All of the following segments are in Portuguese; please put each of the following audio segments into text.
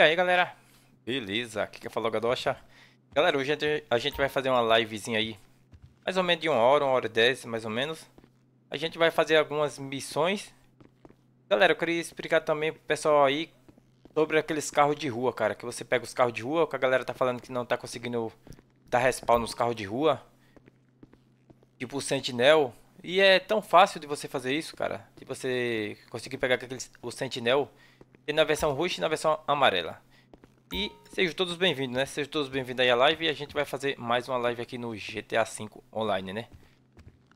E aí galera, beleza? Aqui que falou é Gadocha. Galera, hoje a gente- a gente vai fazer uma livezinha aí, mais ou menos de uma hora, uma hora e dez, mais ou menos. A gente vai fazer algumas missões. Galera, eu queria explicar também pro pessoal aí sobre aqueles carros de rua, cara. Que você pega os carros de rua, que a galera tá falando que não tá conseguindo dar respawn nos carros de rua. Tipo o Sentinel. E é tão fácil de você fazer isso, cara. De você conseguir pegar aqueles, o Sentinel. Tem na versão roxa e na versão amarela. E sejam todos bem-vindos, né? Sejam todos bem-vindos aí à live. E a gente vai fazer mais uma live aqui no GTA V Online, né?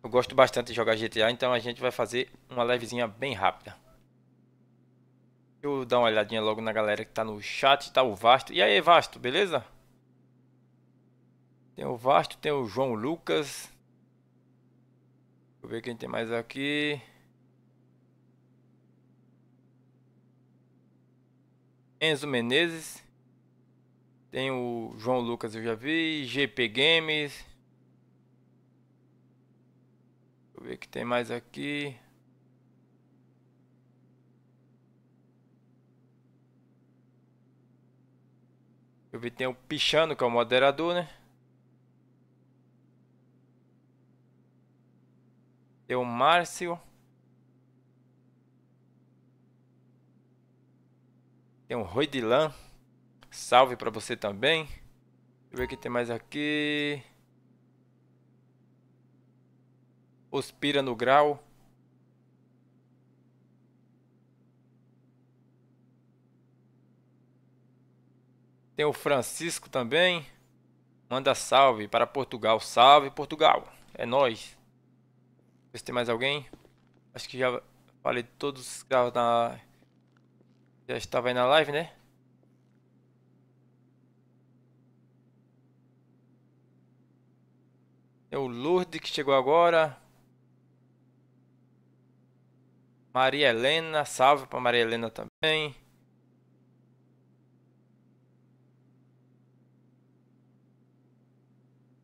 Eu gosto bastante de jogar GTA, então a gente vai fazer uma livezinha bem rápida. Deixa eu dar uma olhadinha logo na galera que tá no chat. Tá o Vasto. E aí, Vasto, beleza? Tem o Vasto, tem o João Lucas. Deixa eu ver quem tem mais aqui. Enzo Menezes. Tem o João Lucas, eu já vi. GP Games. Deixa eu ver o que tem mais aqui. Eu vi tem o Pichano, que é o moderador, né? Tem o Márcio. Tem o Roidilan. Salve pra você também. Deixa eu ver o que tem mais aqui. Ospira no grau. Tem o Francisco também. Manda salve para Portugal. Salve Portugal. É nós. Ver se tem mais alguém. Acho que já falei de todos os carros na. Já estava aí na live, né? Tem o Lourdes que chegou agora. Maria Helena, salve para Maria Helena também.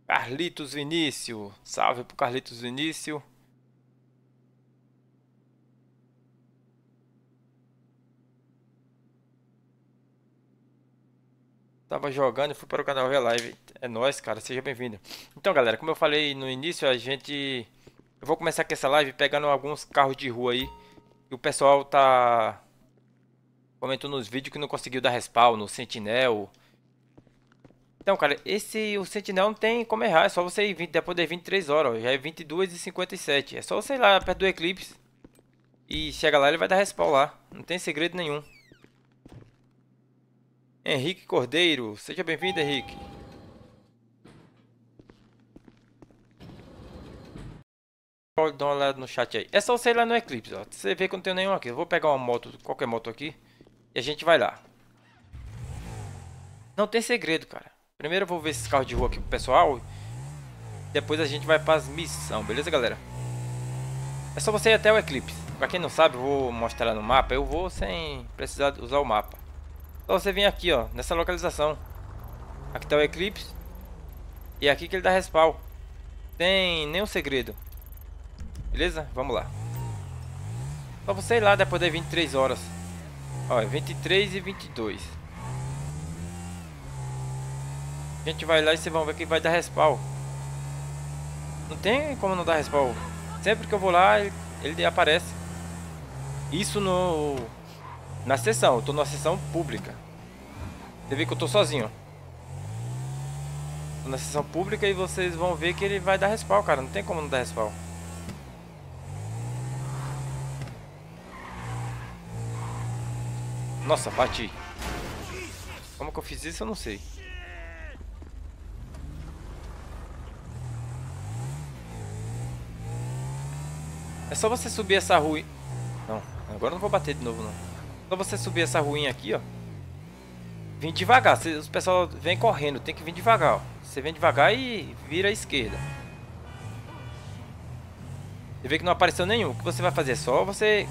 Carlitos Vinícius, salve pro Carlitos Vinícius. Tava jogando e fui para o canal Real Live. É nóis, cara. Seja bem-vindo. Então, galera, como eu falei no início, a gente... Eu vou começar aqui essa live pegando alguns carros de rua aí. E o pessoal tá... Comentou nos vídeos que não conseguiu dar respawn no Sentinel. Então, cara, esse... O Sentinel não tem como errar. É só você ir 20, depois de 23 horas. Ó, já é 22 e 57. É só você ir lá perto do Eclipse. E chega lá, ele vai dar respawn lá. Não tem segredo nenhum. Henrique Cordeiro, seja bem-vindo, Henrique. Pode dar uma olhada no chat aí. É só você ir lá no Eclipse, ó. Você vê que eu não tenho nenhum aqui. Eu vou pegar uma moto, qualquer moto aqui. E a gente vai lá. Não tem segredo, cara. Primeiro eu vou ver esses carros de rua aqui pro pessoal. Depois a gente vai para as missões, beleza, galera? É só você ir até o Eclipse. Pra quem não sabe, eu vou mostrar no mapa. Eu vou sem precisar usar o mapa. Só você vir aqui, ó, nessa localização. Aqui tá o Eclipse. E é aqui que ele dá respawn. Tem nenhum segredo. Beleza? Vamos lá. Só você ir lá depois das 23 horas. Ó, é 23 e 22. A gente vai lá e vocês vão ver que vai dar respawn. Não tem como não dar respawn. Sempre que eu vou lá, ele, ele aparece. Isso no na sessão, eu tô numa sessão pública. Você vê que eu tô sozinho. Tô na sessão pública e vocês vão ver que ele vai dar respawn, cara. Não tem como não dar respawn. Nossa, bati. Como que eu fiz isso, eu não sei. É só você subir essa rua. Não, agora eu não vou bater de novo, não. Só você subir essa ruinha aqui, ó. Vem devagar. Você, os pessoal vem correndo, tem que vir devagar, ó. Você vem devagar e vira à esquerda. Você vê que não apareceu nenhum. O que você vai fazer? É só você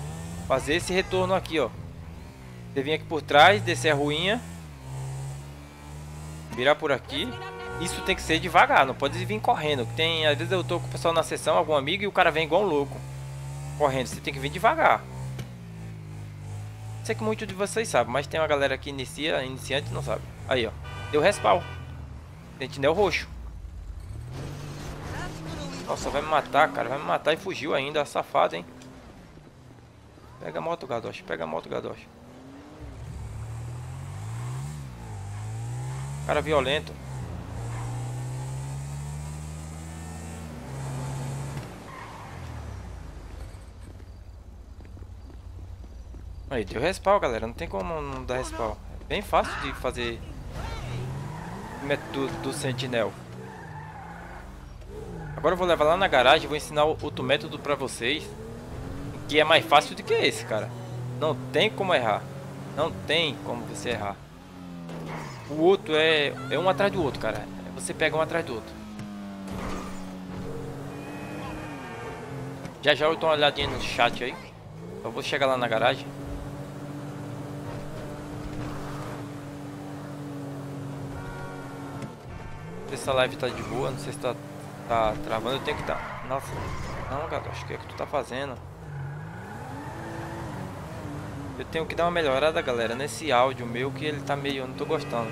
fazer esse retorno aqui, ó. Você vem aqui por trás, descer a ruinha. Virar por aqui. Isso tem que ser devagar, não pode vir correndo. Tem, às vezes eu tô com o pessoal na sessão, algum amigo, e o cara vem igual um louco. Correndo, você tem que vir devagar. Sei que muitos de vocês sabem, mas tem uma galera que inicia, iniciante não sabe. Aí, ó. Deu respawn. Sentinel roxo. Nossa, vai me matar, cara. Vai me matar e fugiu ainda. Safado, hein. Pega a moto, Gadosh. Pega a moto, Gadosh. Cara violento. Aí, deu respawn, galera. Não tem como não dar respawn. É bem fácil de fazer método do Sentinel. Agora eu vou levar lá na garagem vou ensinar outro método pra vocês. Que é mais fácil do que esse, cara. Não tem como errar. Não tem como você errar. O outro é, é um atrás do outro, cara. Você pega um atrás do outro. Já já eu dou uma olhadinha no chat aí. Eu vou chegar lá na garagem. se essa live tá de boa, não sei se tá, tá travando, eu tenho que tá. Nossa, não, gato, acho que é que tu tá fazendo. Eu tenho que dar uma melhorada, galera, nesse áudio meu que ele tá meio, eu não tô gostando.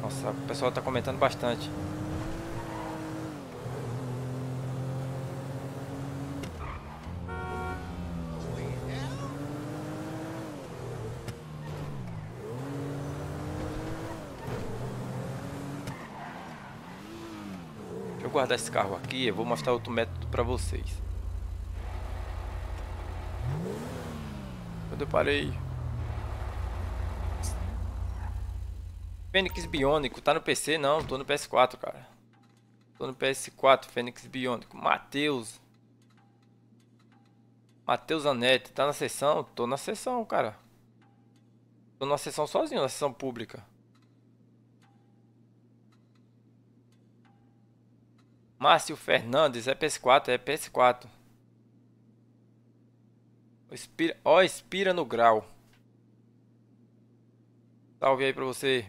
Nossa, o pessoal tá comentando bastante. Guardar esse carro aqui, eu vou mostrar outro método para vocês. Quando eu parei... Fênix Biônico, tá no PC? Não, tô no PS4, cara. Tô no PS4, Fênix Biônico. Matheus. Matheus Anete, tá na sessão? Tô na sessão, cara. Tô na sessão sozinho, na sessão pública. Márcio Fernandes, é PS4, é PS4. Expira, ó, expira no grau. Salve aí pra você.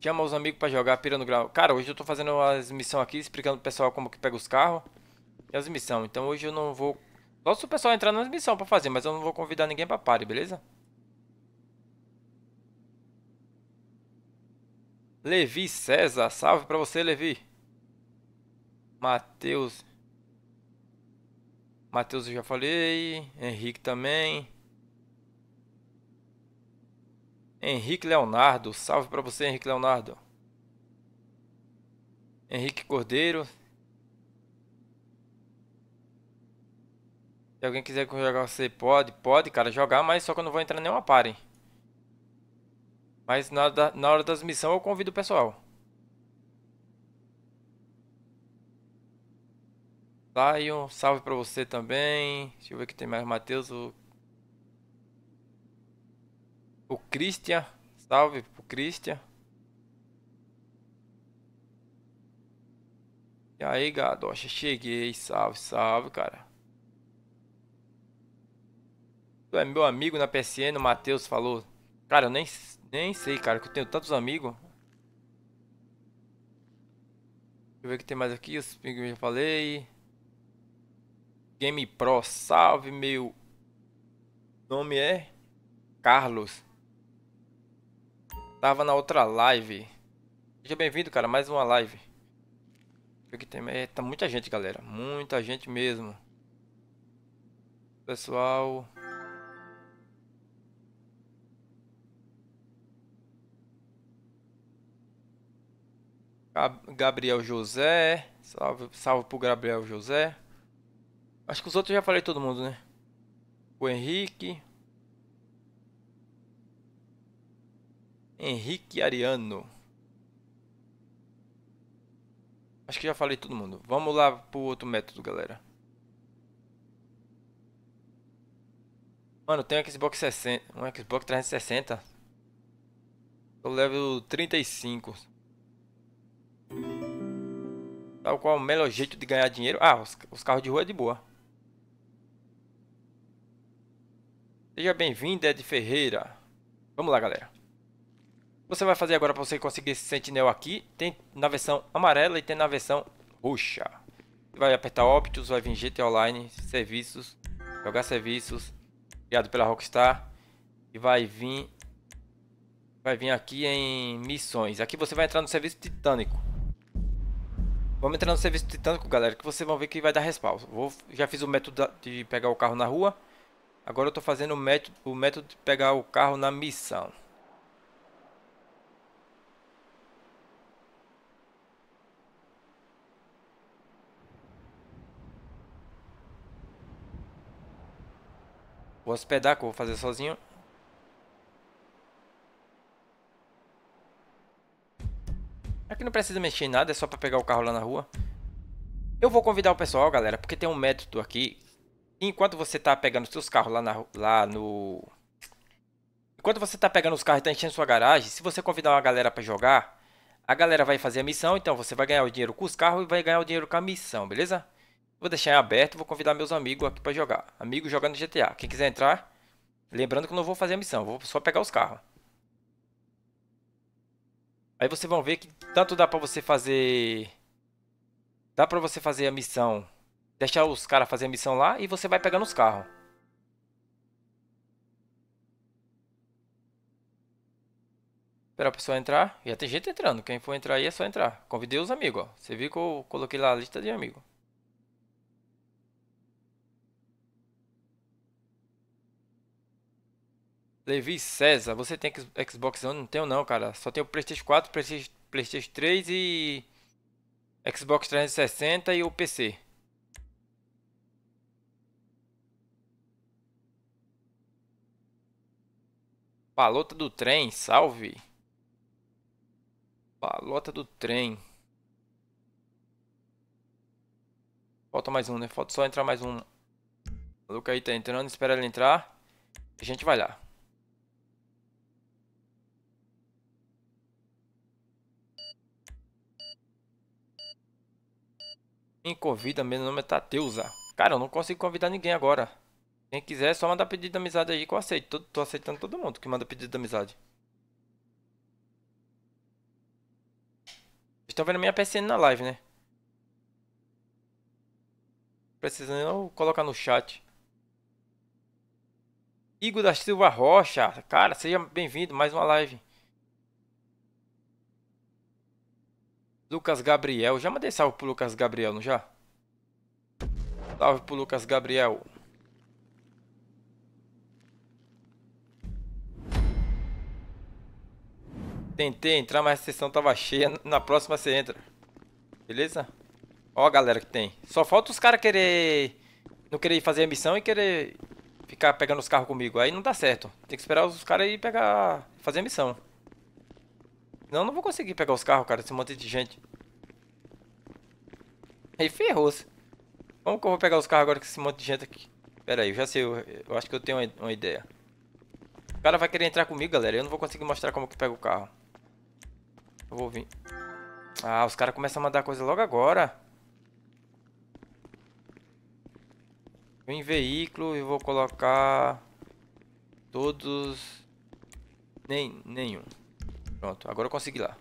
Chama os amigos pra jogar Pira no Grau. Cara, hoje eu tô fazendo as missões aqui, explicando pro pessoal como que pega os carros. E as missões. Então hoje eu não vou... Só se o pessoal entrar nas missões pra fazer, mas eu não vou convidar ninguém pra pare, beleza? Levi César, salve pra você, Levi. Matheus. Matheus eu já falei. Henrique também. Henrique Leonardo, salve pra você, Henrique Leonardo. Henrique Cordeiro. Se alguém quiser jogar você pode, pode, cara, jogar, mas só que eu não vou entrar em nenhuma party. Mas na, na hora das missões eu convido o pessoal. Lion, salve pra você também. Deixa eu ver que tem mais Matheus. O, o Christian, salve pro Christian. E aí, Gadocha, cheguei. Salve, salve, cara. Tu é meu amigo na PSN, o Matheus falou. Cara, eu nem nem sei, cara, que eu tenho tantos amigos. Deixa eu ver o que tem mais aqui. Os eu já falei. Game Pro, salve, meu nome é Carlos. Tava na outra live. Seja bem-vindo, cara, mais uma live. Aqui tem, é, tá muita gente, galera. Muita gente mesmo. Pessoal, Gabriel José. Salve, salve pro Gabriel José. Acho que os outros já falei todo mundo, né? O Henrique. Henrique Ariano. Acho que já falei todo mundo. Vamos lá pro outro método, galera. Mano, tem um Xbox 60, um Xbox 360. Eu level 35. Tal qual o melhor jeito de ganhar dinheiro. Ah, os, os carros de rua é de boa. Seja bem-vindo, Ed Ferreira. Vamos lá, galera. Você vai fazer agora para você conseguir esse Sentinel aqui. Tem na versão amarela e tem na versão roxa. Você vai apertar Optus, vai vir GT Online, Serviços, Jogar Serviços, criado pela Rockstar. E vai vir vai vir aqui em missões. Aqui você vai entrar no serviço titânico. Vamos entrar no serviço titânico, galera, que vocês vão ver que vai dar respawn. Vou, já fiz o método de pegar o carro na rua. Agora eu estou fazendo o método, o método de pegar o carro na missão. Vou hospedar, que eu vou fazer sozinho. Aqui não precisa mexer em nada, é só para pegar o carro lá na rua. Eu vou convidar o pessoal, galera, porque tem um método aqui. Enquanto você tá pegando seus carros lá, na, lá no... Enquanto você tá pegando os carros e tá enchendo sua garagem, se você convidar uma galera para jogar, a galera vai fazer a missão, então você vai ganhar o dinheiro com os carros e vai ganhar o dinheiro com a missão, beleza? Vou deixar em aberto, vou convidar meus amigos aqui para jogar. Amigos jogando GTA. Quem quiser entrar, lembrando que eu não vou fazer a missão, vou só pegar os carros. Aí vocês vão ver que tanto dá para você fazer dá para você fazer a missão, deixar os caras fazer a missão lá e você vai pegando os carros. Esperar a pessoa entrar. Já tem gente entrando. Quem for entrar aí é só entrar. Convidei os amigos, ó. Você viu que eu coloquei lá a lista de amigos. Levi César, você tem Xbox One? Não tenho não, cara. Só tenho Playstation 4, Playstation, Playstation 3 e... Xbox 360 e o PC. Palota do trem, salve. Palota do trem. Falta mais um, né? Falta só entrar mais um. O Luca aí tá entrando, espera ele entrar. A gente vai lá. Me convida, meu nome é Tateuza. Cara, eu não consigo convidar ninguém agora. Quem quiser é só mandar pedido de amizade aí que eu aceito. Tô, tô aceitando todo mundo que manda pedido de amizade. Estão vendo minha PSN na live, né? Precisando colocar no chat. Igor da Silva Rocha. Cara, seja bem-vindo. Mais uma live. Lucas Gabriel. Já mandei salve pro Lucas Gabriel, não já? Salve pro Lucas Gabriel. Tentei entrar, mas a sessão tava cheia. Na próxima você entra. Beleza? Ó a galera que tem. Só falta os caras querer... Não querer fazer a missão e querer ficar pegando os carros comigo. Aí não dá certo. Tem que esperar os caras ir pegar... Fazer a missão. Senão não vou conseguir pegar os carros, cara, esse monte de gente. Aí ferrou-se. Como que eu vou pegar os carros agora com esse monte de gente aqui? Pera aí, eu já sei, eu, eu acho que eu tenho uma, uma, ideia. O cara vai querer entrar comigo, galera. Eu não vou conseguir mostrar como que pega o carro. Eu vou vir. Ah, os caras começam a mandar coisa logo agora. Em veículo e vou colocar todos nem nenhum. Pronto, agora eu consegui lá.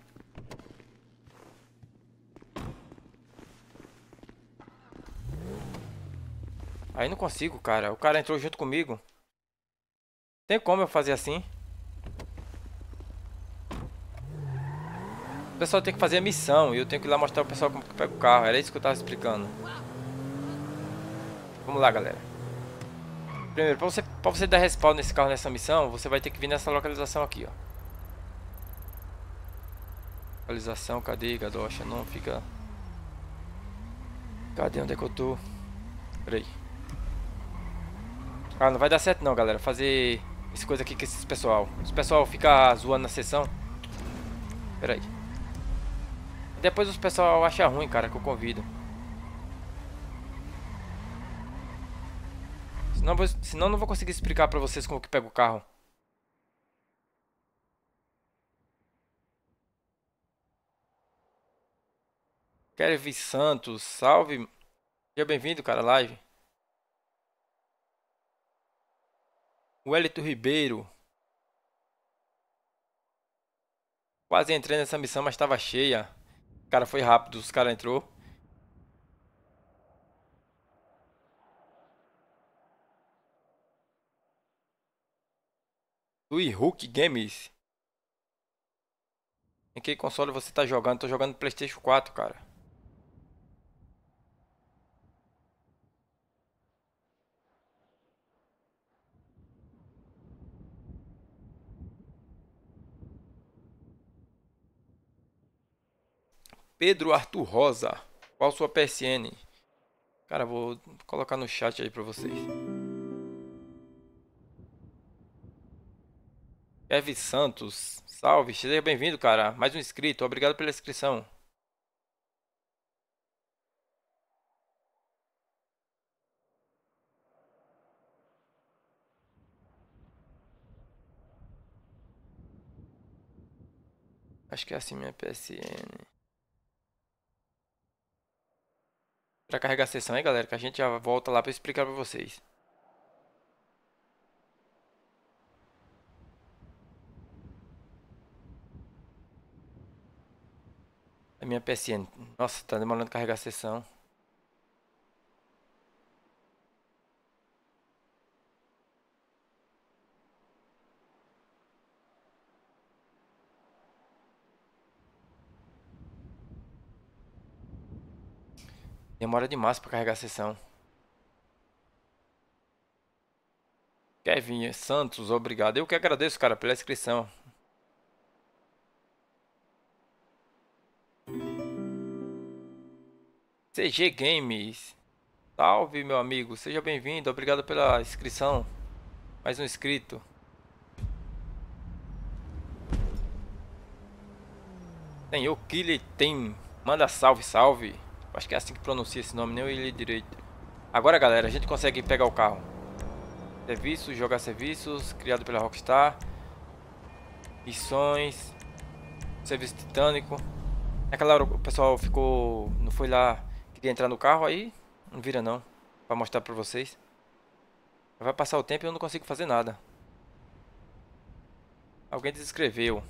Aí não consigo, cara. O cara entrou junto comigo. Tem como eu fazer assim? O pessoal tem que fazer a missão e eu tenho que ir lá mostrar o pessoal como que pega o carro. Era isso que eu tava explicando. Vamos lá, galera. Primeiro, pra você, pra você dar respawn nesse carro nessa missão, você vai ter que vir nessa localização aqui, ó. Localização, cadê, Gadocha? Não fica... Cadê onde é que eu tô? Peraí. Ah, não vai dar certo não, galera. Fazer essa coisa aqui com esses pessoal. Os pessoal fica zoando na sessão. Pera aí. Depois os pessoal acha ruim, cara, que eu convido. Senão, senão não vou conseguir explicar pra vocês como que pega o carro. Kevin Santos, salve. Seja bem-vindo, cara, live. Wellington Ribeiro. Quase entrei nessa missão, mas estava cheia. Cara, foi rápido, os caras entrou. Ui, Hulk Games. Em que console você tá jogando? Tô jogando Playstation 4, cara. Pedro Arthur Rosa. Qual sua PSN? Cara, vou colocar no chat aí pra vocês. Kevin Santos. Salve, seja bem-vindo, cara. Mais um inscrito. Obrigado pela inscrição. Acho que é assim minha PSN. Pra carregar a sessão aí, galera, que a gente já volta lá pra explicar pra vocês. A minha PSN. Nossa, tá demorando carregar a sessão. Demora demais para carregar a sessão. Kevin Santos, obrigado. Eu que agradeço, cara, pela inscrição. CG Games. Salve, meu amigo. Seja bem-vindo. Obrigado pela inscrição. Mais um inscrito. Senhor Killer tem. Manda salve, salve. Acho que é assim que pronuncia esse nome, nem eu li direito. Agora, galera, a gente consegue pegar o carro. Serviços, jogar serviços, criado pela Rockstar. Missões. Serviço titânico. Naquela hora o pessoal ficou... Não foi lá... Queria entrar no carro, aí... Não vira não. Pra mostrar pra vocês. Vai passar o tempo e eu não consigo fazer nada. Alguém desescreveu.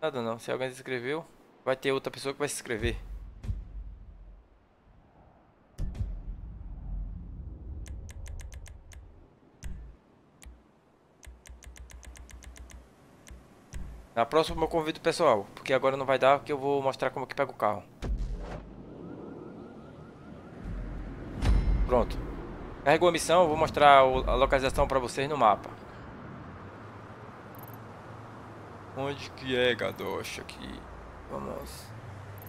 Nada não. Se alguém desescreveu, vai ter outra pessoa que vai se inscrever. Na próxima eu convido o pessoal, porque agora não vai dar, porque eu vou mostrar como que pega o carro. Pronto. Carregou a missão, vou mostrar a localização para vocês no mapa. Onde que é, Gadocha? Aqui. Vamos.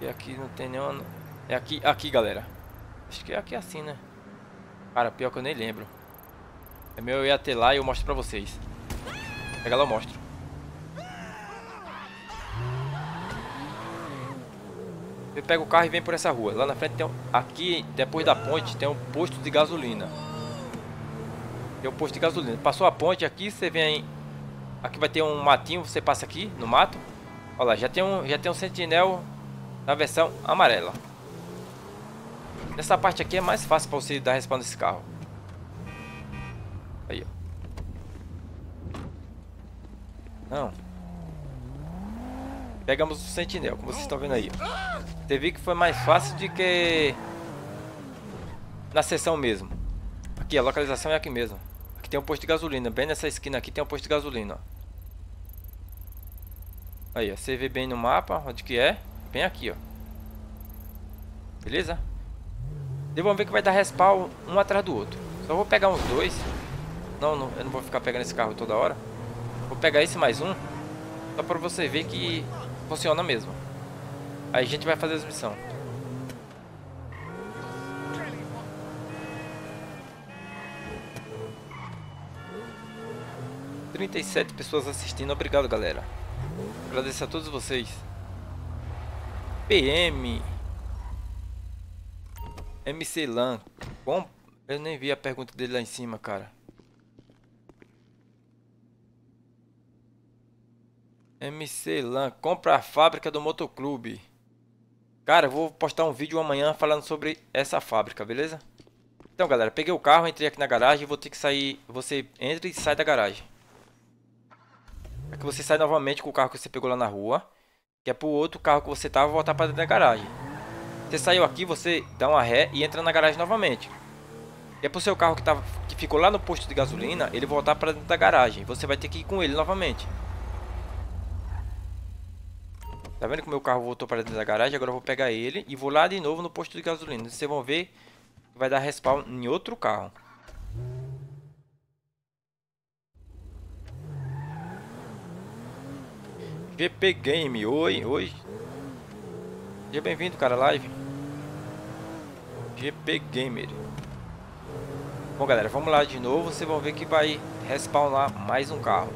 E aqui não tem nenhuma... É aqui, aqui, galera. Acho que é aqui assim, né? Cara, pior que eu nem lembro. É meu, eu ia ter lá e eu mostro pra vocês. Pega lá, eu mostro. Você pega o carro e vem por essa rua. Lá na frente tem um, aqui, depois da ponte, tem um posto de gasolina. Tem um posto de gasolina. Passou a ponte aqui, você vem aqui vai ter um matinho, você passa aqui no mato. Olha lá, já tem um, já tem um sentinel na versão amarela. Nessa parte aqui é mais fácil para você dar respawn nesse carro. Aí, ó. Não. Pegamos o sentinel, como vocês estão vendo aí. Você viu que foi mais fácil do que na sessão mesmo. Aqui, a localização é aqui mesmo. Aqui tem um posto de gasolina. Bem nessa esquina aqui tem um posto de gasolina. Aí, ó. Você vê bem no mapa onde que é. Bem aqui, ó. Beleza? E vamos ver que vai dar respawn um atrás do outro. Só vou pegar uns dois. Não, não, eu não vou ficar pegando esse carro toda hora. Vou pegar esse mais um. Só pra você ver que funciona mesmo. Aí a gente vai fazer as missões. Trinta e sete pessoas assistindo, obrigado galera. Agradeço a todos vocês. PM MC Lan. Bom, eu nem vi a pergunta dele lá em cima, cara. MC Lan, compra a fábrica do motoclube. Cara, eu vou postar um vídeo amanhã falando sobre essa fábrica, beleza? Então, galera, peguei o carro, entrei aqui na garagem vou ter que sair. Você entra e sai da garagem. Aqui você sai novamente com o carro que você pegou lá na rua. Que é pro outro carro que você tava voltar para dentro da garagem. Você saiu aqui, você dá uma ré e entra na garagem novamente. E é pro seu carro que, tava, que ficou lá no posto de gasolina, ele voltar para dentro da garagem. Você vai ter que ir com ele novamente. Tá vendo que meu carro voltou para dentro da garagem? Agora eu vou pegar ele e vou lá de novo no posto de gasolina. Vocês vão ver que vai dar respawn em outro carro. GP Game, oi, oi. Seja bem-vindo, cara, live. GP Gamer. Bom, galera, vamos lá de novo. Vocês vão ver que vai respawnar mais um carro.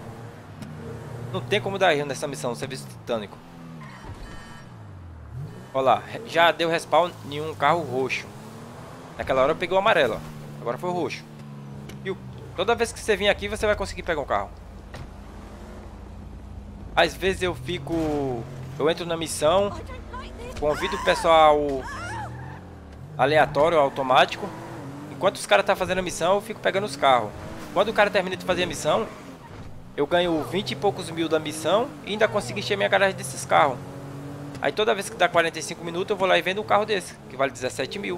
Não tem como dar erro nessa missão, serviço titânico. Olha lá, já deu respawn em um carro roxo. Naquela hora eu peguei o amarelo, ó. Agora foi o roxo. E toda vez que você vir aqui, você vai conseguir pegar um carro. Às vezes eu fico... Eu entro na missão, convido o pessoal aleatório, automático. Enquanto os caras estão tá fazendo a missão, eu fico pegando os carros. Quando o cara termina de fazer a missão, eu ganho 20 e poucos mil da missão e ainda consigo encher minha garagem desses carros. Aí toda vez que dá 45 minutos eu vou lá e vendo um carro desse, que vale 17 mil.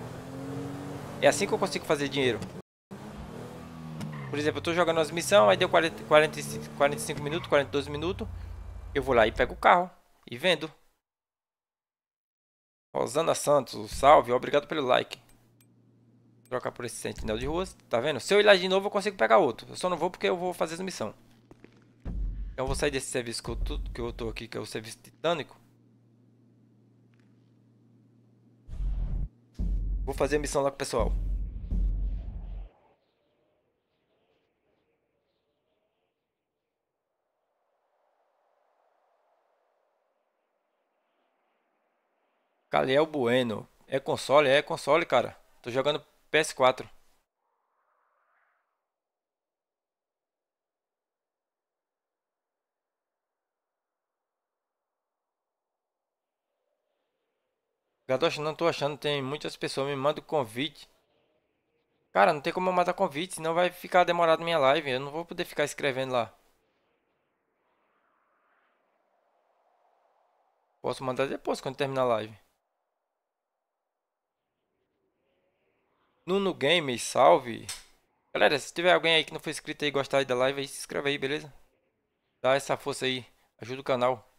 É assim que eu consigo fazer dinheiro. Por exemplo, eu tô jogando as missões, aí deu 40, 45, 45 minutos, 42 minutos. Eu vou lá e pego o carro e vendo. Rosana Santos, salve, obrigado pelo like. Trocar por esse sentinel de ruas, tá vendo? Se eu ir lá de novo eu consigo pegar outro. Eu só não vou porque eu vou fazer as missões. Então eu vou sair desse serviço que eu, tô, que eu tô aqui, que é o serviço titânico. Vou fazer a missão lá com o pessoal. Caliel Bueno. É console? É console, cara. Tô jogando PS4. Gadosh, não tô achando, tem muitas pessoas me mandam convite. Cara, não tem como eu mandar convite, senão vai ficar demorado minha live. Eu não vou poder ficar escrevendo lá. Posso mandar depois, quando terminar a live. Nuno Games, salve. Galera, se tiver alguém aí que não foi inscrito e gostar da live, aí se inscreve aí, beleza? Dá essa força aí, ajuda o canal.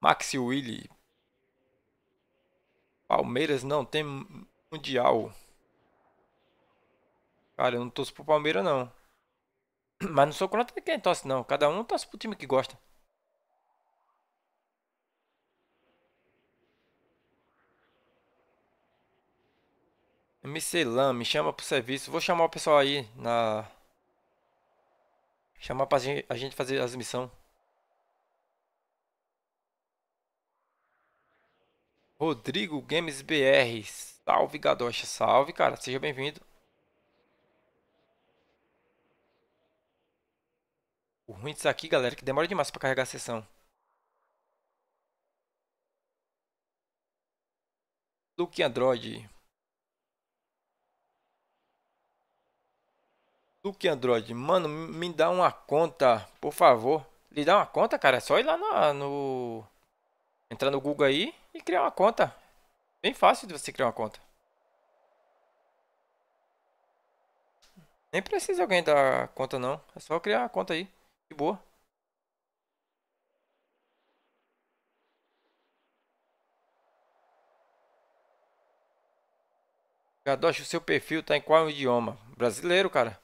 Maxi Willy. Palmeiras não tem mundial. Cara, eu não torço pro Palmeiras não. Mas não sou contra quem torce não. Cada um torce pro time que gosta. MC Lam, me chama pro serviço. Vou chamar o pessoal aí na. Chamar pra a gente fazer as missões. Rodrigo Games BR. Salve, Gadocha. Salve, cara. Seja bem-vindo. O ruim disso aqui, galera, é que demora demais para carregar a sessão. Luke Android. Luke Android. Mano, me dá uma conta, por favor. Lhe dá uma conta, cara. É só ir lá no... no... Entrar no Google aí e criar uma conta. Bem fácil de você criar uma conta. Nem precisa alguém dar conta não. É só criar uma conta aí. De boa. Gadosh, o seu perfil tá em qual idioma? Brasileiro, cara.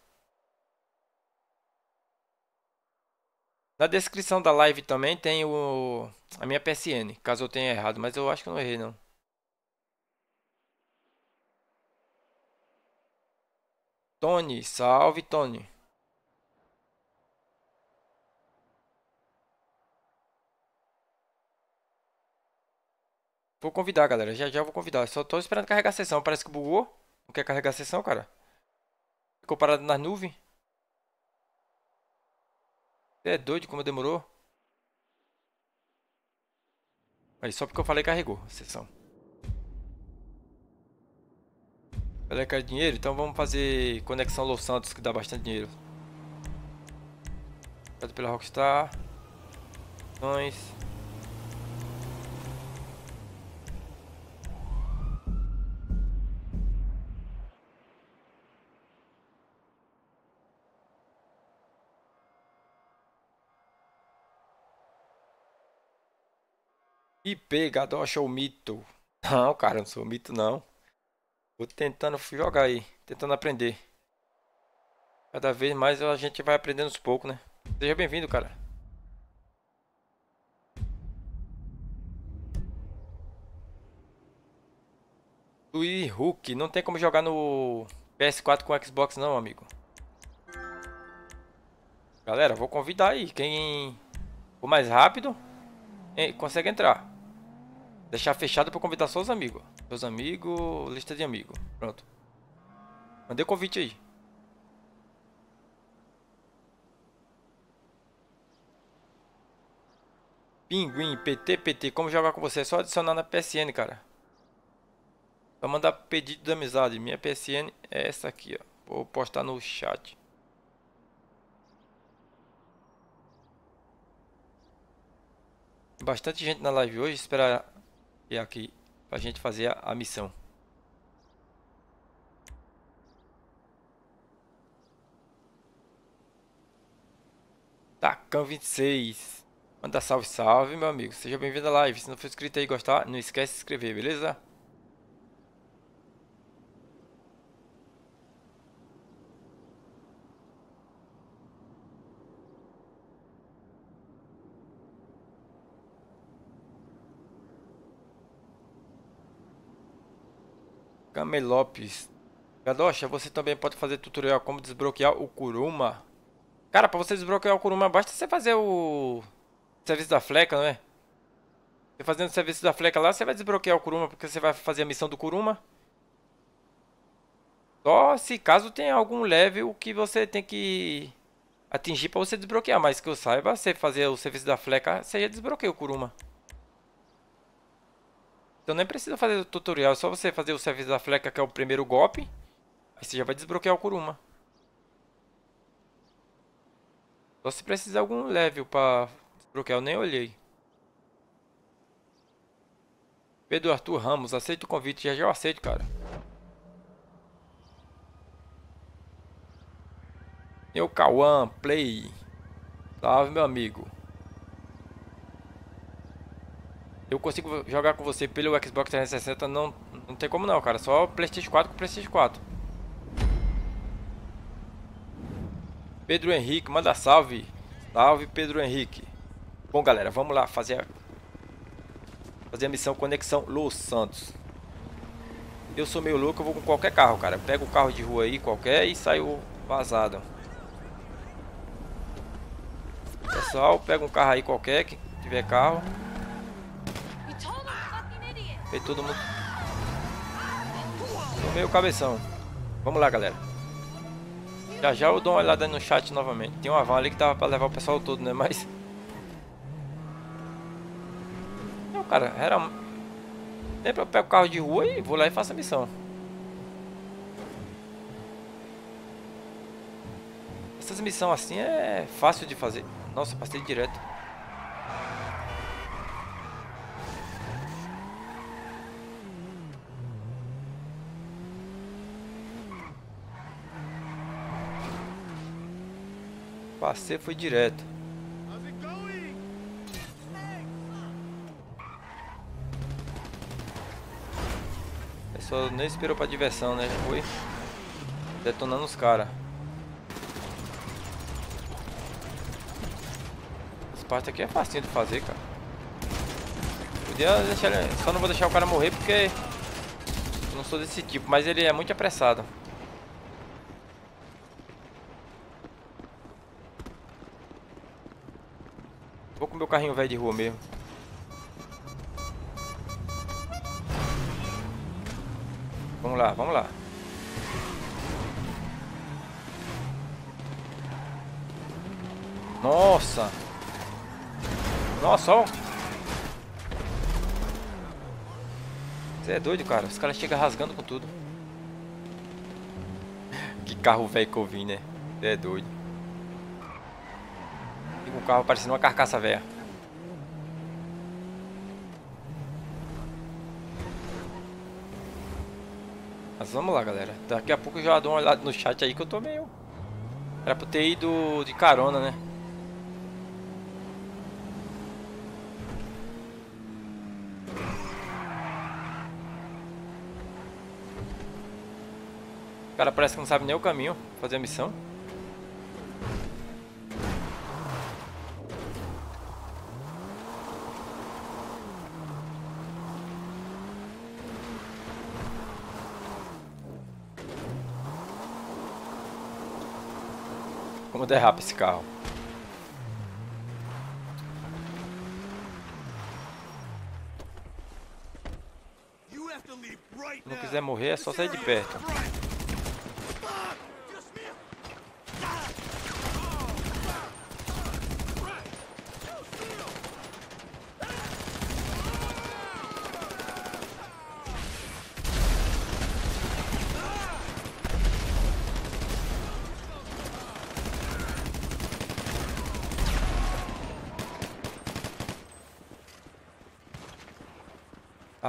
Na descrição da live também tem o a minha PSN, caso eu tenha errado, mas eu acho que eu não errei não. Tony, salve Tony. Vou convidar, galera. Já já vou convidar. Só tô esperando carregar a sessão. Parece que bugou. Não quer carregar a sessão, cara. Ficou parado na nuvem. É doido como demorou? Aí só porque eu falei carregou a sessão. Ela quer dinheiro? Então vamos fazer conexão Los Santos que dá bastante dinheiro. Feito pela Rockstar. Nós. IP, Gadocha ou mito? Não, cara, não sou mito não. Vou tentando jogar aí, tentando aprender. Cada vez mais a gente vai aprendendo uns poucos, né? Seja bem-vindo, cara. Tui Hulk, não tem como jogar no PS4 com Xbox não, amigo. Galera, vou convidar aí. Quem for mais rápido, consegue entrar. Deixar fechado para convidar só os amigos. Seus amigos, lista de amigos. Pronto. Mandei o convite aí. Pinguim, PT, PT. Como jogar com você? É só adicionar na PSN, cara. Só mandar pedido de amizade. Minha PSN é essa aqui, ó. Vou postar no chat. Bastante gente na live hoje. Esperar e aqui pra gente fazer a, a missão. Tacão 26. Manda salve, salve, meu amigo. Seja bem-vindo à live. Se não for inscrito aí e gostar, não esquece de se inscrever, beleza? Camelopes. Gadocha, você também pode fazer tutorial como desbloquear o Kuruma. Cara, pra você desbloquear o Kuruma, basta você fazer o serviço da fleca, não é? Você fazendo o serviço da fleca lá, você vai desbloquear o Kuruma, porque você vai fazer a missão do Kuruma. Só se caso tenha algum level que você tem que atingir pra você desbloquear. Mas que eu saiba, você fazer o serviço da fleca, você já desbloqueia o Kuruma. Então nem precisa fazer o tutorial, é só você fazer o serviço da fleca, que é o primeiro golpe. Aí você já vai desbloquear o Kuruma. Só se precisar algum level pra desbloquear, eu nem olhei. Pedro Arthur Ramos, aceita o convite, já já eu aceito, cara. Eu Kawan, play. Salve, meu amigo. Eu consigo jogar com você pelo Xbox 360, não, não tem como não, cara. Só Playstation 4 com Playstation 4. Pedro Henrique, manda salve. Salve, Pedro Henrique. Bom, galera, vamos lá fazer a, fazer a missão Conexão Los Santos. Eu sou meio louco, eu vou com qualquer carro, cara. Pego o carro de rua aí, qualquer, e saio vazado. Pessoal, pega um carro aí qualquer, que tiver carro. Vê todo mundo. No meio cabeção. Vamos lá, galera. Já já eu dou uma olhada no chat novamente. Tem uma van ali que tava pra levar o pessoal todo, né? Mas. Não, cara, era. Sempre eu pego o carro de rua e vou lá e faço a missão. Essas missões assim é fácil de fazer. Nossa, passei direto. Passei foi direto. Só nem esperou pra diversão, né? Já foi detonando os caras. parte aqui é facinho de fazer, cara. Podia deixar ele... Só não vou deixar o cara morrer porque... Eu não sou desse tipo, mas ele é muito apressado. Vou com o meu carrinho velho de rua mesmo. Vamos lá, vamos lá. Nossa! Nossa, ó! Você é doido, cara. Os caras chegam rasgando com tudo. Que carro velho que eu vi, né? Você é doido. O carro parecendo uma carcaça velha. Mas vamos lá, galera. Daqui a pouco eu já dou uma olhada no chat aí que eu tô meio... Era pra ter ido de carona, né? O cara parece que não sabe nem o caminho fazer a missão. Como derrapa esse carro? Se não quiser morrer é só sair de perto.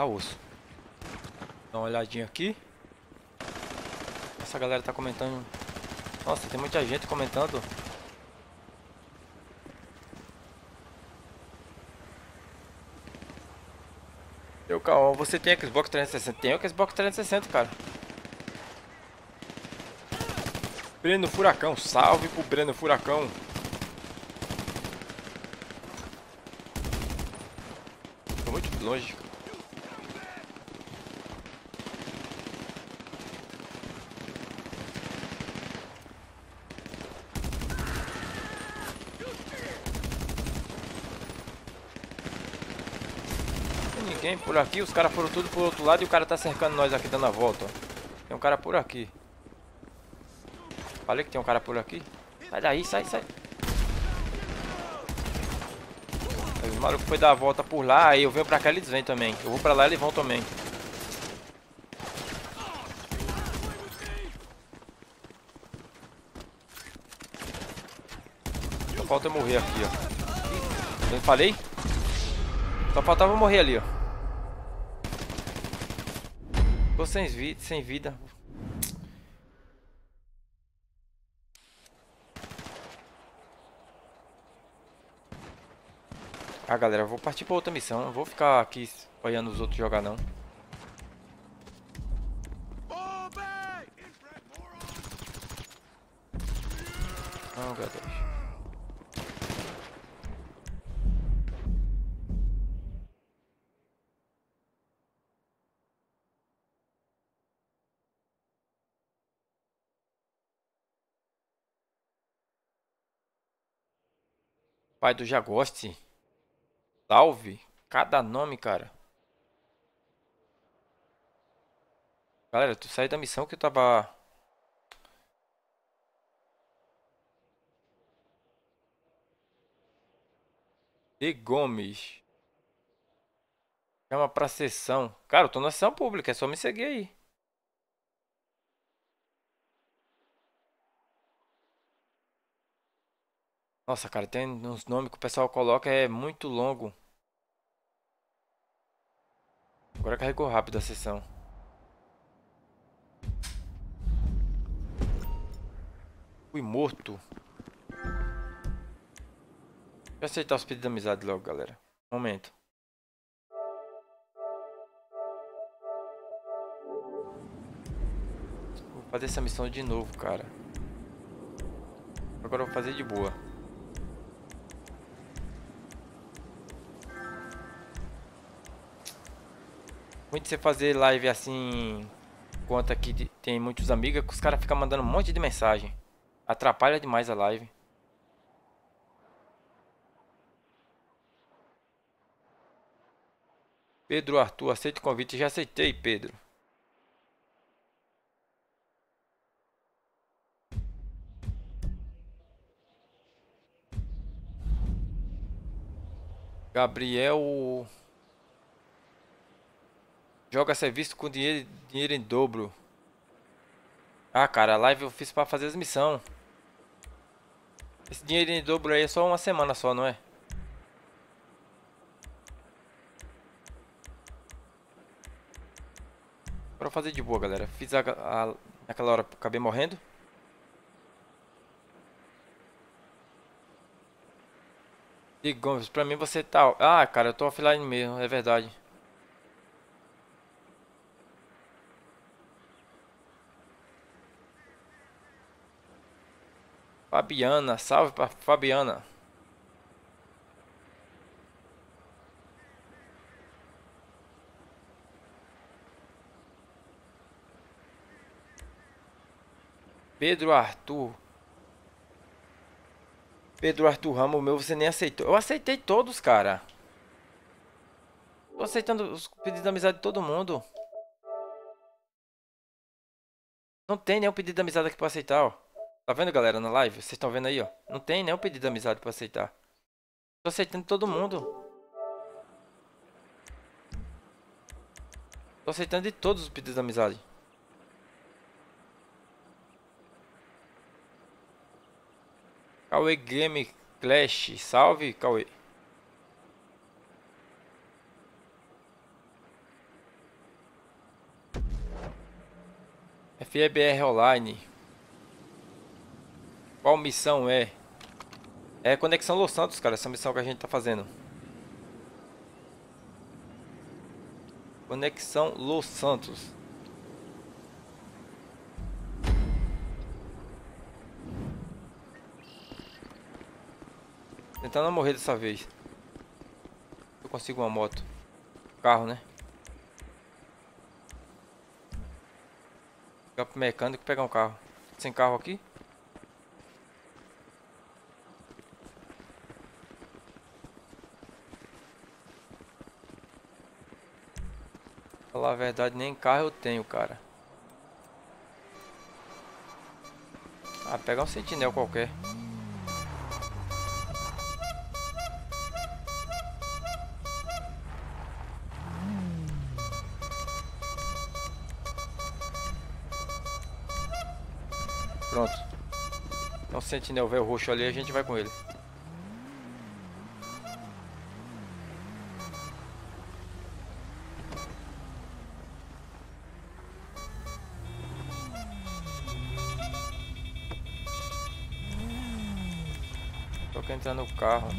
Osso. Dá uma olhadinha aqui. Essa galera tá comentando. Nossa, tem muita gente comentando. Eu, calma, você tem Xbox 360? Tem o Xbox 360, cara. Breno Furacão, salve pro Breno Furacão. Tô muito longe, por aqui, os caras foram tudo pro outro lado e o cara tá cercando nós aqui dando a volta. Tem um cara por aqui. Falei que tem um cara por aqui. Sai daí, sai, sai. Aí o maluco foi dar a volta por lá, aí eu venho pra cá eles vêm também. Eu vou pra lá eles vão também. Só falta eu morrer aqui, ó. Eu falei? Só faltava morrer ali, ó. Tô sem, vi sem vida. Ah, galera, vou partir pra outra missão. Não vou ficar aqui olhando os outros jogar, não. Não, galera. Pai do Jagoste. Salve. Cada nome, cara. Galera, tu saiu da missão que eu tava... E Gomes. Chama pra sessão. Cara, eu tô na sessão pública, é só me seguir aí. Nossa, cara, tem uns nomes que o pessoal coloca é muito longo. Agora carregou rápido a sessão. Fui morto. Eu aceitar os pedidos de amizade logo, galera. Momento. Vou fazer essa missão de novo, cara. Agora eu vou fazer de boa. Muito você fazer live assim, conta que tem muitos amigos, que os caras ficam mandando um monte de mensagem. Atrapalha demais a live. Pedro Arthur, aceita o convite. Já aceitei, Pedro. Gabriel joga serviço com dinheiro, dinheiro em dobro. Ah, cara, a live eu fiz pra fazer as missões. Esse dinheiro em dobro aí é só uma semana só, não é? Pra fazer de boa, galera. Fiz a, a, naquela hora, acabei morrendo. E Gomes, pra mim você tá... Ah, cara, eu tô offline mesmo, é verdade. Fabiana, salve pra Fabiana. Pedro Arthur. Pedro Arthur Ramos, meu, você nem aceitou. Eu aceitei todos, cara. Tô aceitando os pedidos de amizade de todo mundo. Não tem nenhum pedido de amizade aqui pra aceitar, ó. Tá vendo, galera, na live? Vocês estão vendo aí, ó. Não tem nenhum pedido de amizade pra aceitar. Tô aceitando todo mundo. Tô aceitando de todos os pedidos de amizade. Cauê Game Clash. Salve, Cauê. FEBR Online. Qual missão é? É Conexão Los Santos, cara. Essa missão que a gente tá fazendo. Conexão Los Santos. Tentando não morrer dessa vez. Eu consigo uma moto. Carro, né? Ficar pro mecânico pegar um carro. Sem carro aqui? Falar a verdade, nem carro eu tenho, cara. Ah, pegar um sentinel qualquer. Pronto. Então sentinel velho roxo ali, a gente vai com ele. Tô que entrar no carro.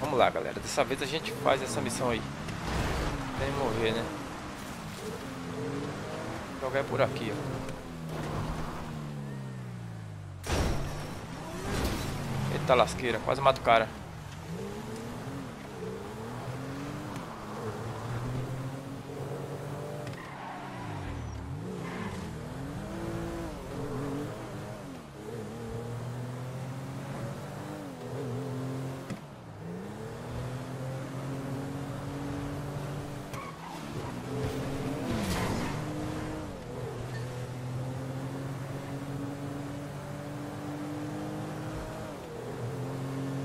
Vamos lá, galera. Dessa vez a gente faz essa missão aí. Sem morrer, né? Jogar por aqui, ó. Eita lasqueira, quase mato o cara.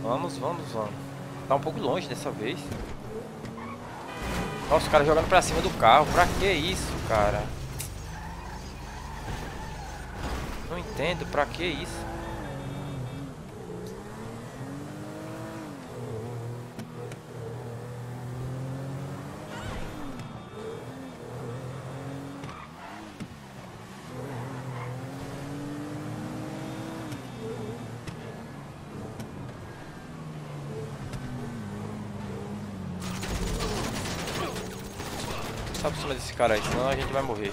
Vamos, vamos, vamos. Tá um pouco longe dessa vez. Nossa, o cara jogando pra cima do carro. Pra que isso, cara? Não entendo, pra que isso? Sai por cima desse cara aí, senão a gente vai morrer.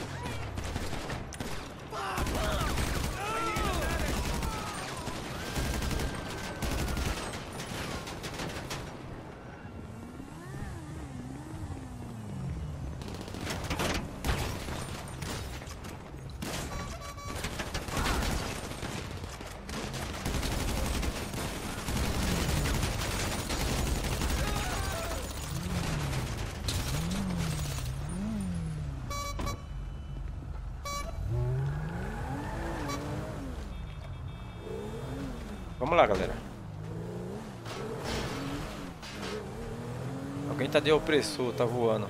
Tá de opressor, tá voando.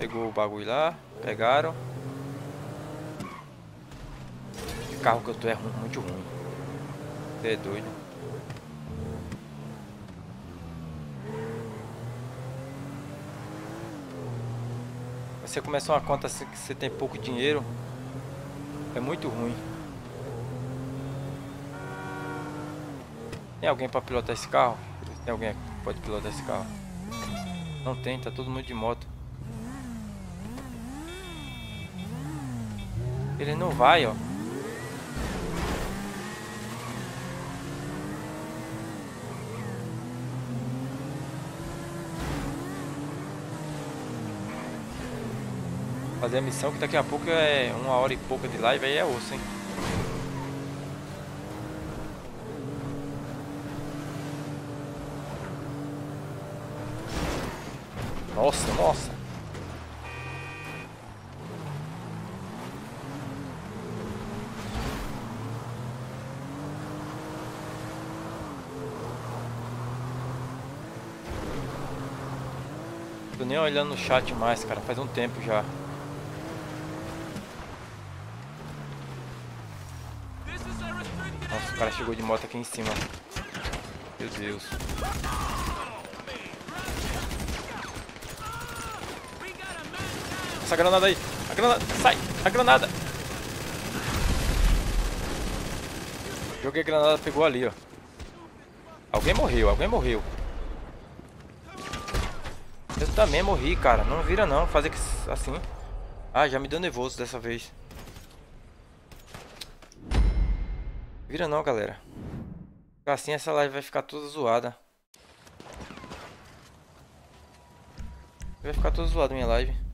Pegou o bagulho lá, pegaram. O carro que eu tô é ruim, muito ruim. Você é doido. Você começa uma conta assim que você tem pouco dinheiro. É muito ruim. Tem alguém para pilotar esse carro? Tem alguém que pode pilotar esse carro? Não tem, tá todo mundo de moto. Ele não vai, ó. Fazer a missão que daqui a pouco é uma hora e pouca de live aí é osso, hein? Nossa, nossa. Tô nem olhando no chat mais, cara. Faz um tempo já. Nossa, o cara chegou de moto aqui em cima. Meu Deus. Essa granada aí. A granada. Sai! A granada! Joguei a granada, pegou ali, ó. Alguém morreu, alguém morreu. Eu também morri, cara. Não vira não, fazer assim. Ah, já me deu nervoso dessa vez. Vira não, galera. Assim essa live vai ficar toda zoada. Vai ficar toda zoada minha live.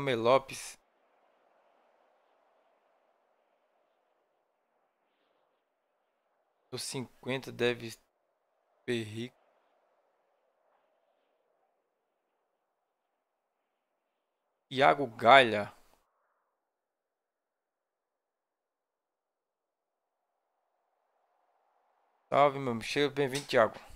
Camelopes. Os 50 deve ser rico. Iago Galha. Salve, meu. Cheiro, bem-vindo, Thiago.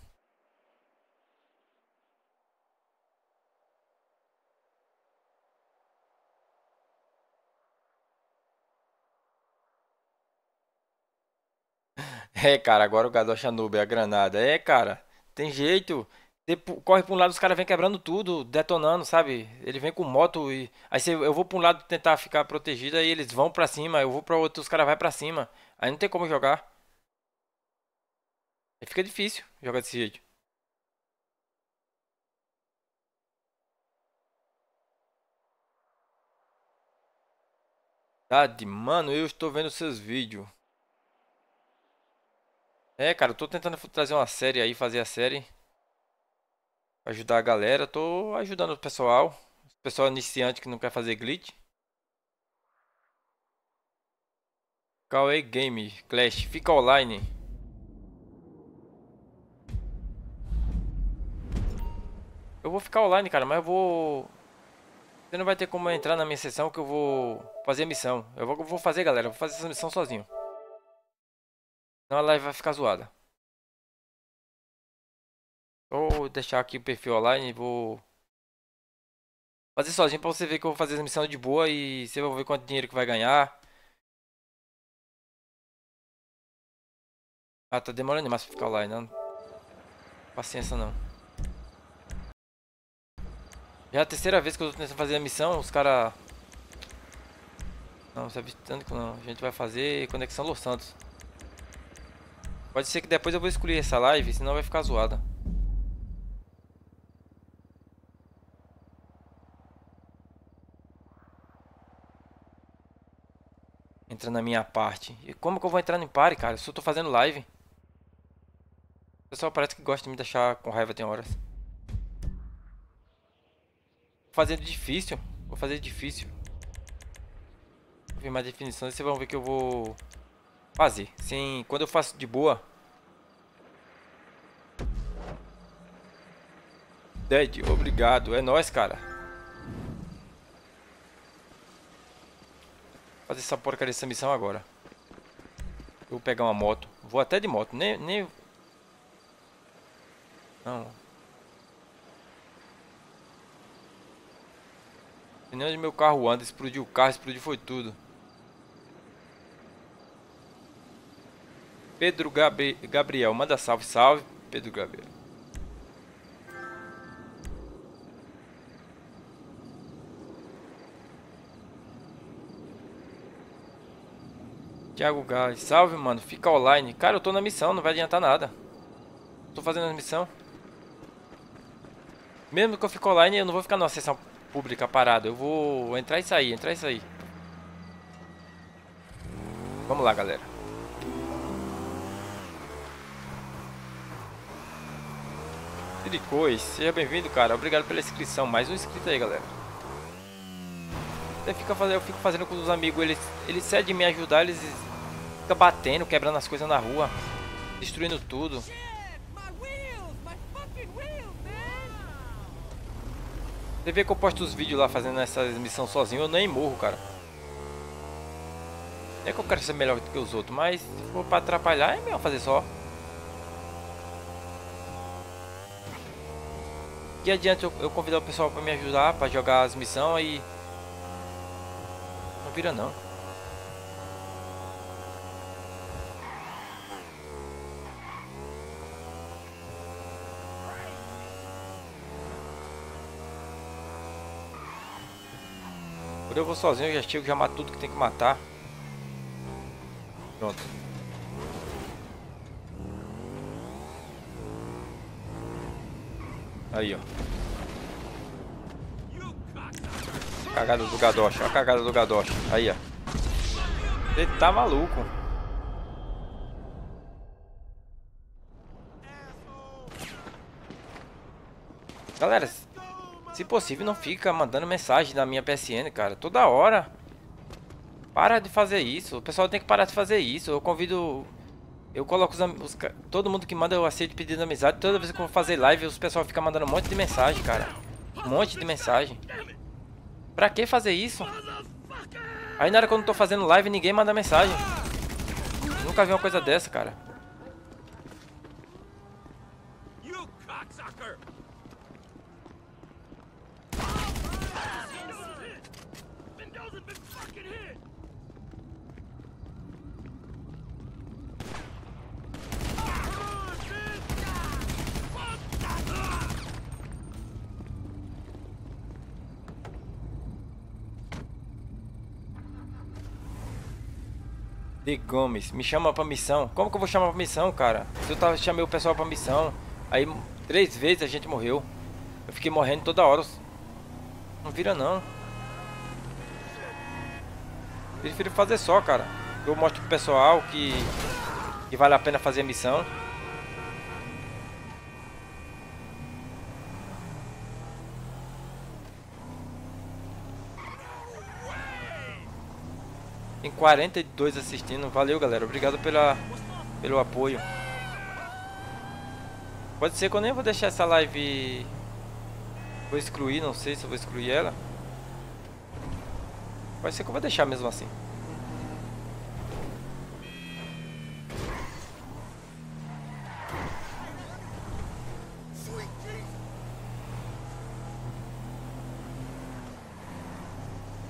É, cara, agora o Gadocha Noob é a granada. É, cara, tem jeito. Você corre pra um lado, os caras vêm quebrando tudo, detonando, sabe? Ele vem com moto e. Aí você, eu vou pra um lado tentar ficar protegido, aí eles vão pra cima, eu vou pra outro, os caras vão pra cima. Aí não tem como jogar. Aí fica difícil jogar desse jeito. Mano, eu estou vendo seus vídeos. É, cara, eu tô tentando trazer uma série aí, fazer a série. Ajudar a galera. Tô ajudando o pessoal. O pessoal iniciante que não quer fazer glitch. Kawaii Game Clash. Fica online. Eu vou ficar online, cara, mas eu vou... Você não vai ter como entrar na minha sessão que eu vou fazer missão. Eu vou, eu vou fazer, galera. Eu vou fazer essa missão sozinho. Senão a live vai ficar zoada. Vou deixar aqui o perfil online e vou fazer sozinho pra você ver que eu vou fazer a missão de boa e você vai ver quanto dinheiro que vai ganhar. Ah, tá demorando demais pra ficar online, não. Paciência não. Já é a terceira vez que eu tô tentando fazer a missão, os caras... Não, sabe tanto que não. A gente vai fazer Conexão Los Santos. Pode ser que depois eu vou excluir essa live, senão vai ficar zoada. Entra na minha parte. E como que eu vou entrar no pare, cara? Eu só tô fazendo live. O pessoal parece que gosta de me deixar com raiva tem horas. Fazer difícil. Vou fazer difícil. Vou ver mais definições. Vocês vão ver que eu vou fazer. Sim, quando eu faço de boa. Dead, obrigado. É nóis, cara. Fazer essa porcaria dessa missão agora. Eu vou pegar uma moto. Vou até de moto. Nem... nem... Não. Nem onde meu carro anda. Explodiu o carro, explodiu foi tudo. Pedro Gabri Gabriel, manda salve, salve. Pedro Gabriel. Thiago Gás, salve mano, fica online. Cara, eu tô na missão, não vai adiantar nada. Tô fazendo a missão. Mesmo que eu fique online, eu não vou ficar numa sessão pública parada. Eu vou entrar e sair, entrar e sair. Vamos lá, galera. Siricoi, seja bem-vindo, cara. Obrigado pela inscrição. Mais um inscrito aí, galera. Eu fico fazendo, eu fico fazendo com os amigos, eles, eles cedem me ajudar, eles ficam batendo, quebrando as coisas na rua, destruindo tudo. Você vê que eu posto os vídeos lá fazendo essa missão sozinho, eu nem morro, cara. Não é que eu quero ser melhor do que os outros, mas se for pra atrapalhar, é melhor fazer só. Que adianta eu, eu convidar o pessoal pra me ajudar, pra jogar as missões e vira não. Quando eu vou sozinho, eu já chego, já mato tudo que tem que matar. Pronto. Aí, ó. Cagada do Gadosh, a cagada do Gadosh. Aí, ó. Ele tá maluco. Galera, se possível, não fica mandando mensagem na minha PSN, cara. Toda hora. Para de fazer isso. O pessoal tem que parar de fazer isso. Eu convido... Eu coloco os, os todo mundo que manda eu aceito pedido de amizade. Toda vez que eu vou fazer live, os pessoal fica mandando um monte de mensagem, cara. Um monte de mensagem. Pra que fazer isso? Aí na hora que eu não tô fazendo live, ninguém manda mensagem. Nunca vi uma coisa dessa, cara. De Gomes, me chama pra missão. Como que eu vou chamar pra missão, cara? Eu tava, chamei o pessoal pra missão, aí três vezes a gente morreu. Eu fiquei morrendo toda hora. Não vira não. Prefiro fazer só, cara. Eu mostro pro pessoal que, que vale a pena fazer a missão. Tem 42 assistindo. Valeu, galera. Obrigado pela, pelo apoio. Pode ser que eu nem vou deixar essa live... Vou excluir, não sei se eu vou excluir ela. Pode ser que eu vou deixar mesmo assim.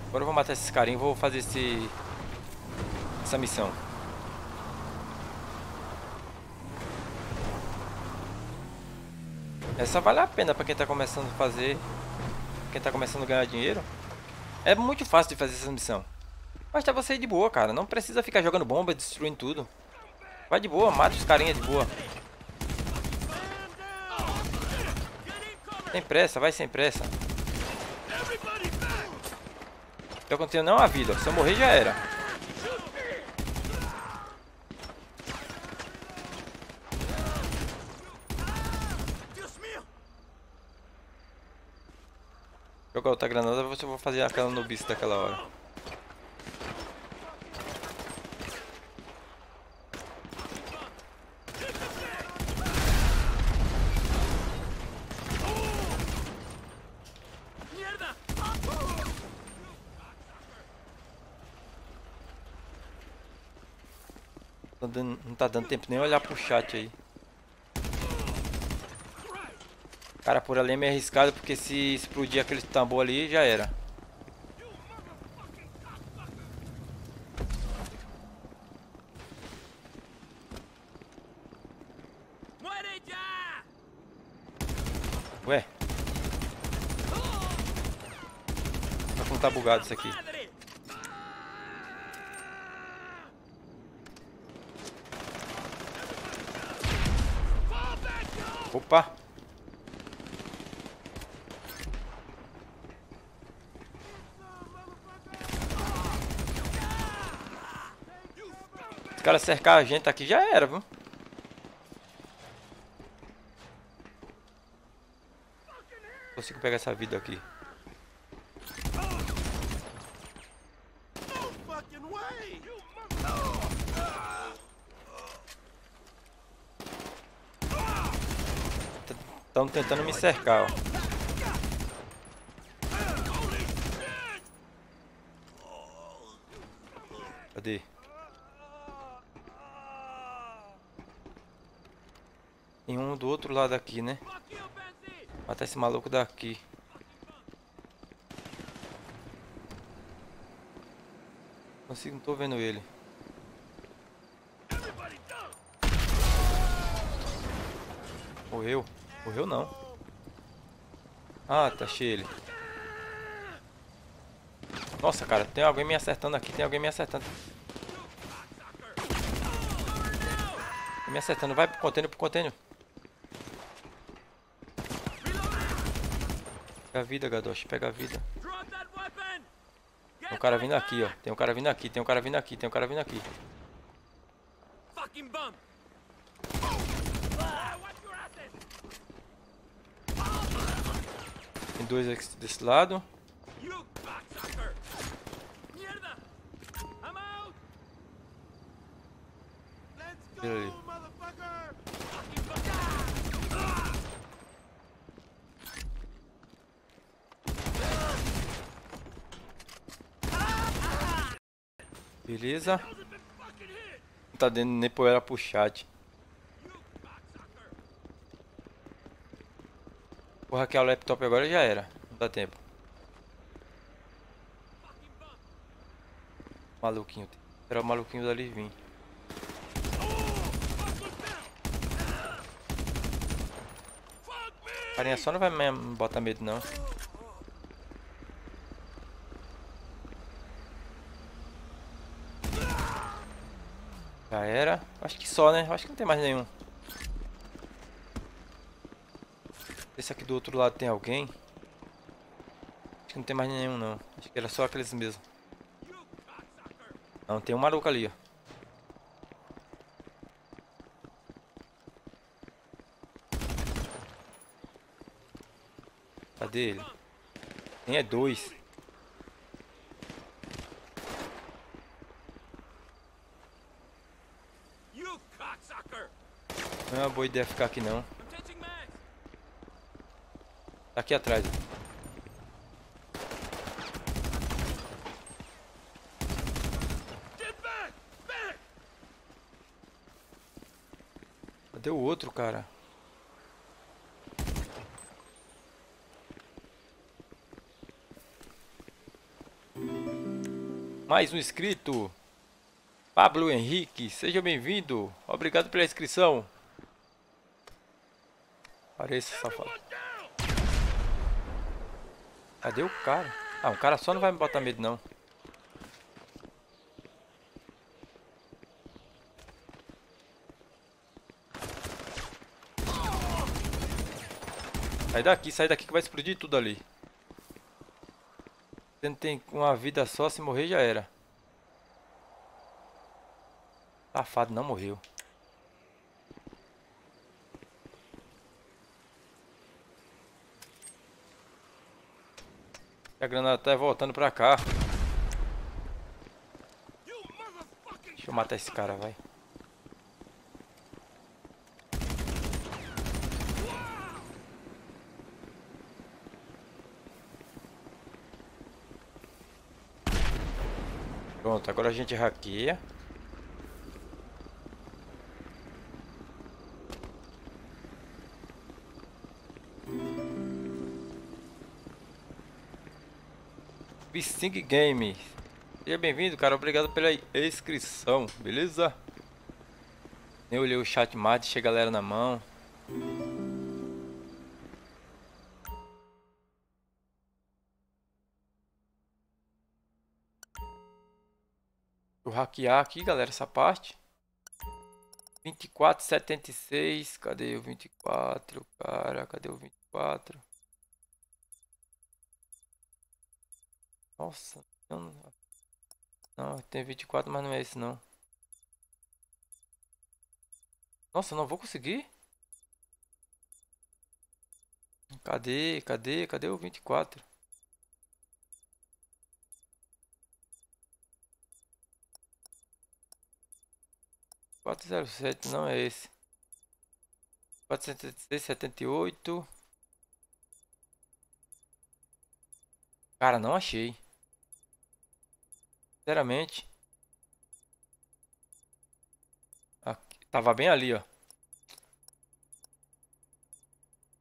Agora eu vou matar esses carinhos, vou fazer esse essa missão. Essa vale a pena para quem está começando a fazer, quem está começando a ganhar dinheiro. É muito fácil de fazer essa missão. Basta você ir de boa, cara. Não precisa ficar jogando bomba, destruindo tudo. Vai de boa, mata os carinha de boa. Sem pressa, vai sem pressa. Eu tenho não a vida. Se eu morrer já era. jogar outra granada, eu vou fazer aquela nobis daquela hora. Tá não tá dando tempo nem olhar pro chat aí. Cara, por ali é meio arriscado porque se explodir aquele tambor ali já era. Ué. Tá bugado isso aqui. Caras cercar a gente aqui já era, viu? Consigo pegar essa vida aqui. Estão tentando me cercar, ó. Outro lado aqui, né? Matar esse maluco daqui. Consigo, não tô vendo ele. Morreu. Morreu não. Ah, tá cheio ele. Nossa, cara, tem alguém me acertando aqui, tem alguém me acertando. Me acertando, vai pro container, pro container. Pega a vida, Gadosh, pega a vida. Tem um cara vindo aqui, ó. Tem um cara vindo aqui, tem um cara vindo aqui, tem um cara vindo aqui. Tem dois desse lado. Tira ali. Beleza. Tá dando nem poeira pro chat. Vou hackear o laptop agora já era. Não dá tempo. Maluquinho. Era o maluquinho dali vir. Carinha só não vai me botar medo não. Já era. Acho que só, né? Acho que não tem mais nenhum. Esse aqui do outro lado tem alguém. Acho que não tem mais nenhum não. Acho que era só aqueles mesmo. Não, tem um maluco ali, ó. Cadê ele? Tem é dois. Não é uma boa ideia ficar aqui não. Tá aqui atrás. Cadê o outro, cara? Mais um inscrito. Pablo Henrique, seja bem-vindo. Obrigado pela inscrição. Pareça safado. Cadê o cara? Ah, um cara só não vai me botar medo não. Sai daqui, sai daqui que vai explodir tudo ali. Você não tem uma vida só, se morrer já era. Safado, não morreu. A granada tá voltando pra cá. Deixa eu matar esse cara, vai. Pronto, agora a gente hackeia. Bsing Games. Seja bem-vindo, cara. Obrigado pela inscrição, beleza? Eu olhei o chat mais, deixei a galera na mão. Vou hackear aqui, galera, essa parte. 2476, cadê o 24, cara? Cadê o 24? Nossa, não, não, tem 24, mas não é esse não. Nossa, não vou conseguir. Cadê, cadê, cadê o 24? Quatro zero sete não é esse. Quatrocentos setenta e oito. Cara, não achei. Sinceramente. Aqui, tava bem ali, ó.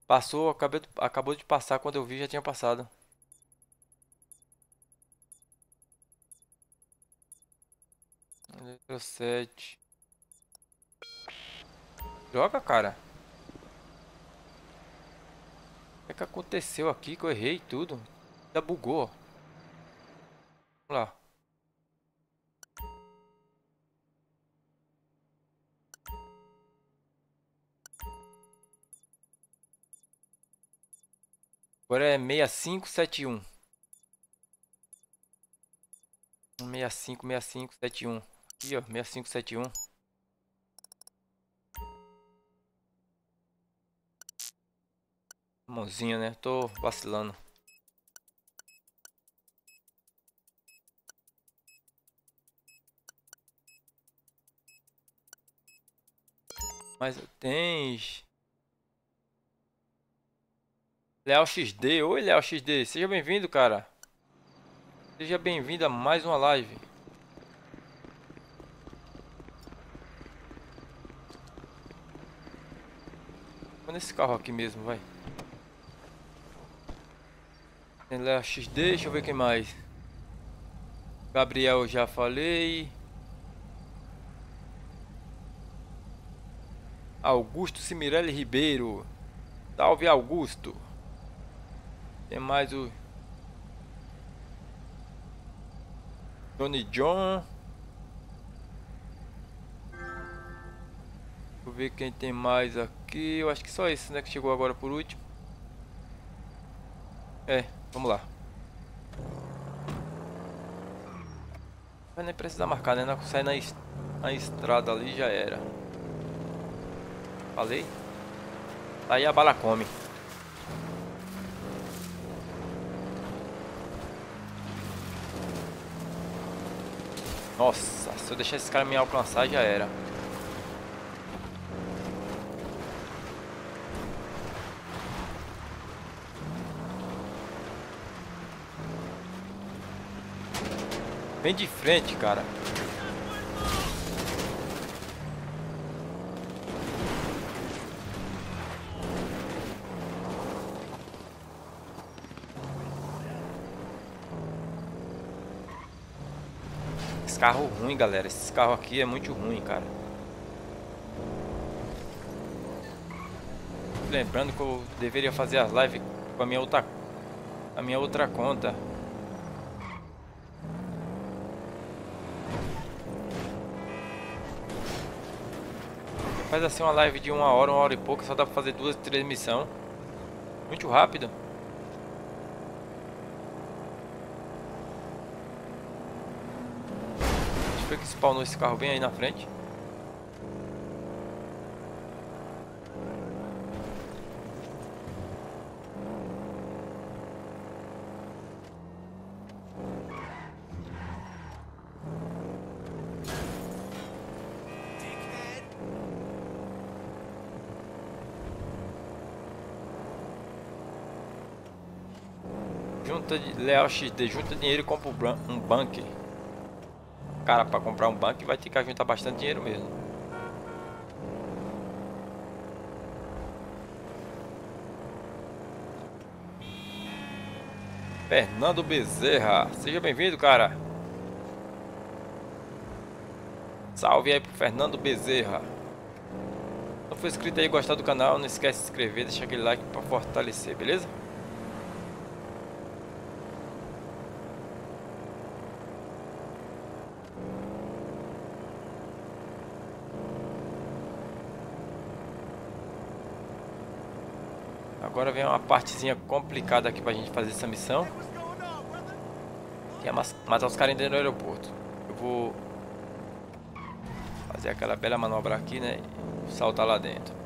Passou, acabou, acabou de passar. Quando eu vi, já tinha passado. Letra 7. Joga, cara. O que, é que aconteceu aqui que eu errei tudo? Ainda bugou. Vamos lá. Agora é 6571. 65, 65, 71. Aqui, ó, 6571. Mãozinha, né? Tô vacilando. Mas tens. Leal XD. Oi, Leal XD. Seja bem-vindo, cara. Seja bem-vindo a mais uma live. Vou nesse carro aqui mesmo, vai. Tem Leal XD. Deixa eu ver quem mais. Gabriel, já falei. Augusto Cimirelli Ribeiro. Salve Augusto. Tem mais o Tony John. Vou ver quem tem mais aqui. Eu acho que só esse, né, que chegou agora por último. É, vamos lá. Vai nem precisar marcar, né? Sai na, na estrada ali já era. Falei? Aí a bala come. Nossa, se eu deixar esse cara me alcançar já era. Vem de frente, cara. Carro ruim, galera. Esse carro aqui é muito ruim, cara. Lembrando que eu deveria fazer as lives com a minha outra, a minha outra conta. Faz assim uma live de uma hora, uma hora e pouco, só dá pra fazer duas, três missões. Muito rápido. que spawnou esse carro bem aí na frente. Junta de Leal XD, junta dinheiro e compra um bunker cara para comprar um banco vai ter que juntar bastante dinheiro mesmo. Fernando Bezerra. Seja bem-vindo, cara. Salve aí pro Fernando Bezerra. Se for inscrito aí gostar do canal, não esquece de se inscrever, deixar aquele like para fortalecer, beleza? Agora vem uma partezinha complicada aqui pra gente fazer essa missão. Que é matar os caras dentro do aeroporto. Eu vou fazer aquela bela manobra aqui, né? E saltar lá dentro.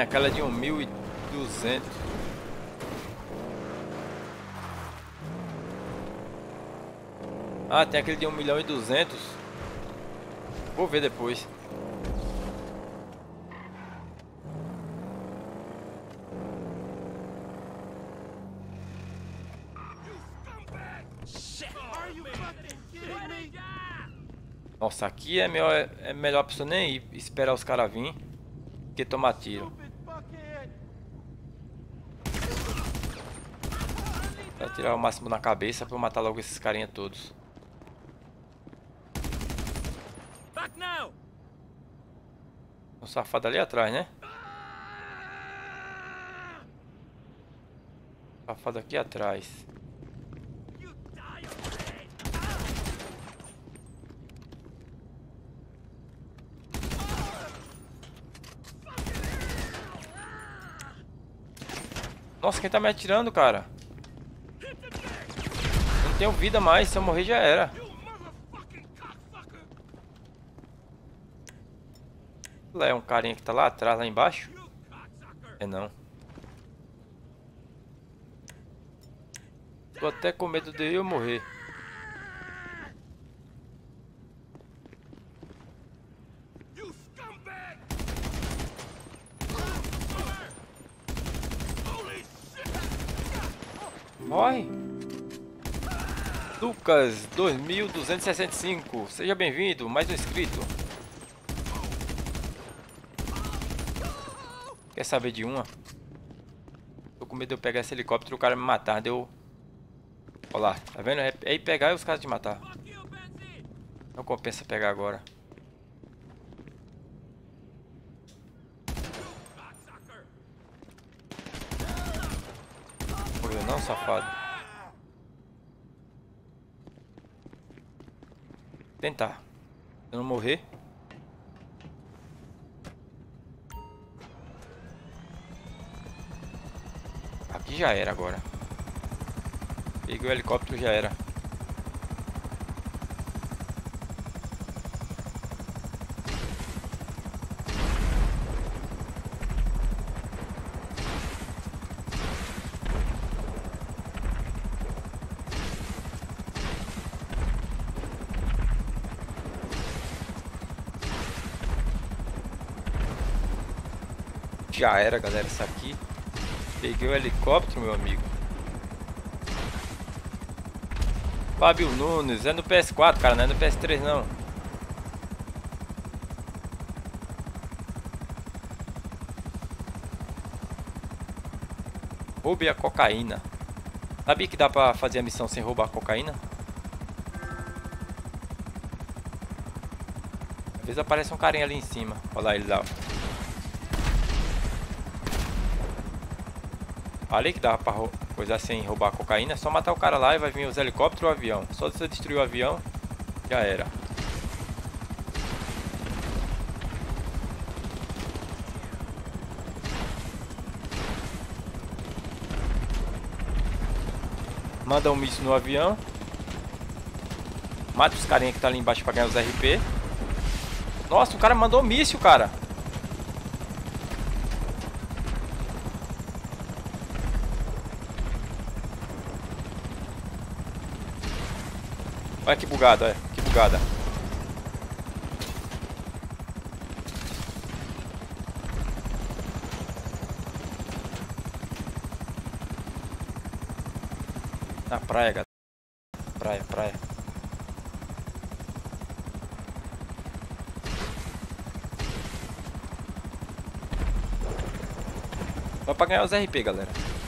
Tem aquela de 1.200. Ah, tem aquele de 1 milhão e 200. Vou ver depois. Nossa, aqui é melhor, é melhor a nem ir esperar os caras virem que tomar tiro. Pra tirar o máximo na cabeça pra eu matar logo esses carinha todos. Um safado ali atrás, né? Safado aqui atrás. Nossa, quem tá me atirando, cara? Tenho vida mais, se eu morrer já era. Lá é um carinha que tá lá atrás, lá embaixo? É não. Tô até com medo de eu morrer. Lucas 2265, seja bem-vindo, mais um inscrito. Quer saber de uma? Tô com medo de eu pegar esse helicóptero e o cara me matar, deu... Olha lá, tá vendo? É aí pegar e os caras te matar. Não compensa pegar agora. Morreu não, safado. Tentar. Se eu não morrer... Aqui já era agora. Peguei o helicóptero já era. Já era, galera, isso aqui. Peguei o helicóptero, meu amigo. Fábio Nunes, é no PS4, cara, não é no PS3 não. Roube a cocaína. Sabia que dá pra fazer a missão sem roubar cocaína? Às vezes aparece um carinha ali em cima. Olha lá ele lá. Ali que dava pra coisa sem roubar cocaína, é só matar o cara lá e vai vir os helicópteros ou o avião. Só você destruir o avião, já era. Manda um míssil no avião. Mata os carinha que tá ali embaixo pra ganhar os RP. Nossa, o cara mandou um míssil, cara. Olha que bugada, olha. Que bugada. Na praia, galera. Praia, praia. Vai pra ganhar os RP, galera.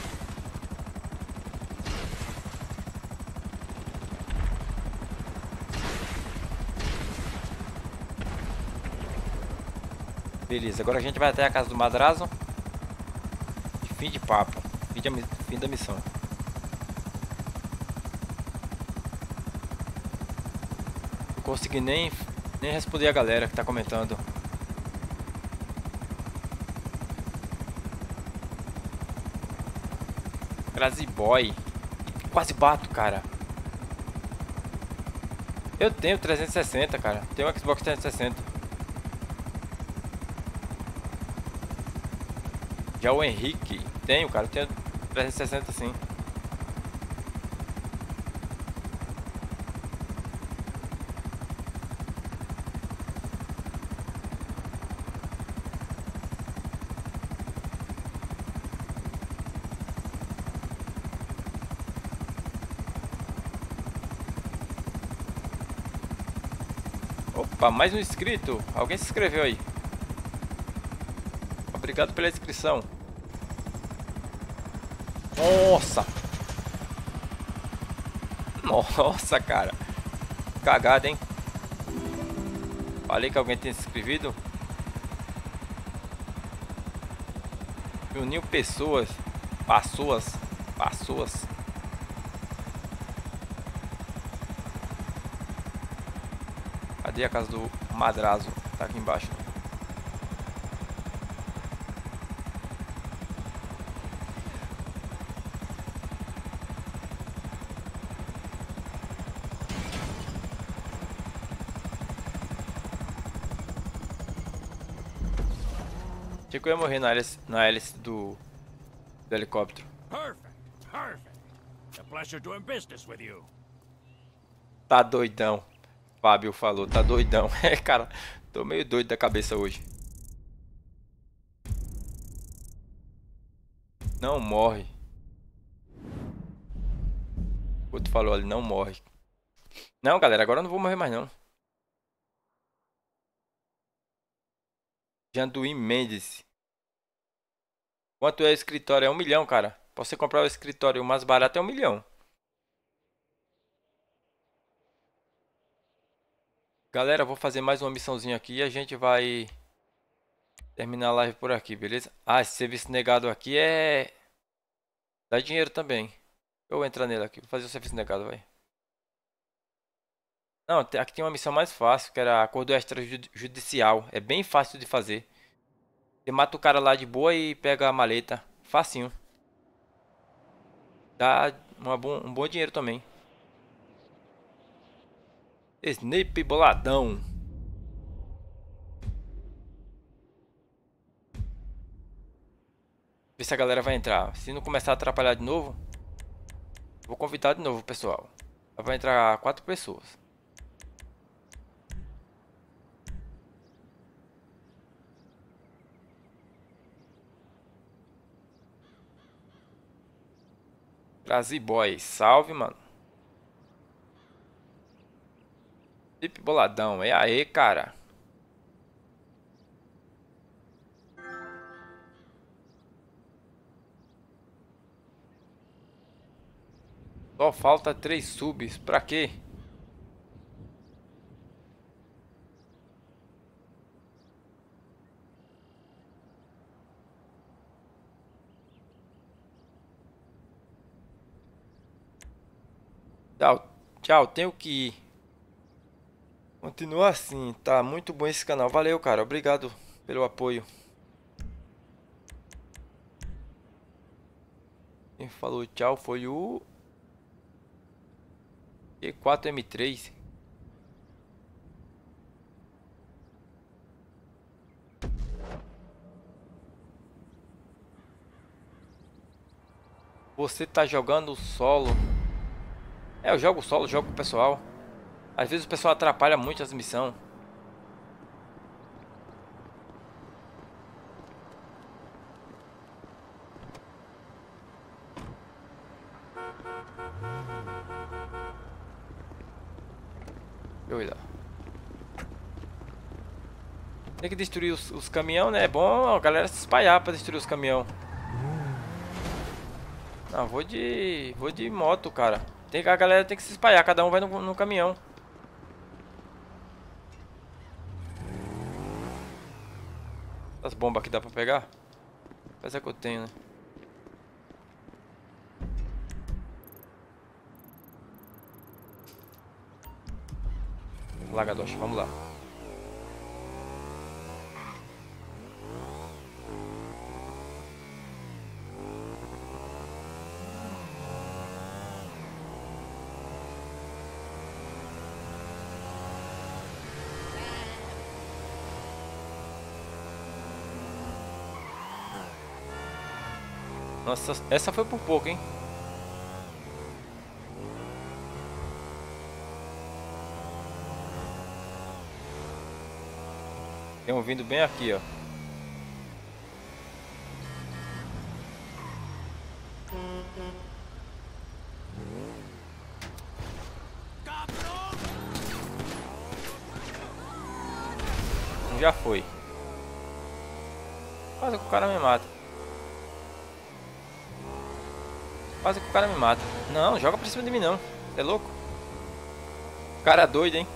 Beleza, agora a gente vai até a casa do Madrazo. Fim de papo. Fim, de, fim da missão. Não consegui nem, nem responder a galera que tá comentando. Crazy Boy. Quase bato, cara. Eu tenho 360, cara. Tenho um Xbox 360. Já o Henrique. Tenho, cara. Tenho 360 sim. Opa, mais um inscrito. Alguém se inscreveu aí. Obrigado pela inscrição. Nossa! Nossa, cara. Cagada, hein? Falei que alguém tinha se inscrevido. Uniu pessoas. Pessoas. Pessoas. Cadê a casa do madrazo? Tá aqui embaixo. Que eu ia morrer na hélice, na hélice do, do helicóptero. Perfect, perfect. A pleasure doing business with you. Tá doidão. Fábio falou, tá doidão. É, cara, tô meio doido da cabeça hoje. Não morre. O outro falou ali, não morre. Não, galera, agora eu não vou morrer mais não. Janduí Mendes. Quanto é o escritório? É um milhão, cara. Pra você comprar o escritório mais barato é um milhão. Galera, vou fazer mais uma missãozinha aqui e a gente vai terminar a live por aqui, beleza? Ah, esse serviço negado aqui é... Dá dinheiro também. Eu vou entrar nele aqui, vou fazer o serviço negado, vai. Não, aqui tem uma missão mais fácil, que era acordo extrajudicial. É bem fácil de fazer. Você mata o cara lá de boa e pega a maleta. Facinho. Dá bom, um bom dinheiro também. Snape boladão. Ver se a galera vai entrar. Se não começar a atrapalhar de novo, vou convidar de novo, pessoal. Vai entrar quatro pessoas. Brasil Boy, salve, mano. Felipe Boladão, é aí, cara. Só falta três subs, pra quê? Tchau, tchau, tenho que ir. Continua assim, tá muito bom esse canal. Valeu, cara. Obrigado pelo apoio. Quem falou tchau foi o E4M3. Você tá jogando solo? É, eu jogo solo, jogo com o pessoal. Às vezes o pessoal atrapalha muito as missões. Doida. Tem que destruir os, os caminhão, né? É bom a galera se espalhar pra destruir os caminhão. Não, vou de... Vou de moto, cara. Tem, a galera tem que se espalhar, cada um vai no, no caminhão. As bombas aqui dá pra pegar? Essa que eu tenho, né? Lagadosh, vamos lá. Nossa, essa foi por pouco, hein? Tem vindo bem aqui, ó. Já foi. Quase que o cara me mata. Quase que o cara me mata. Não, joga pra cima de mim não. É louco? Cara doido, hein?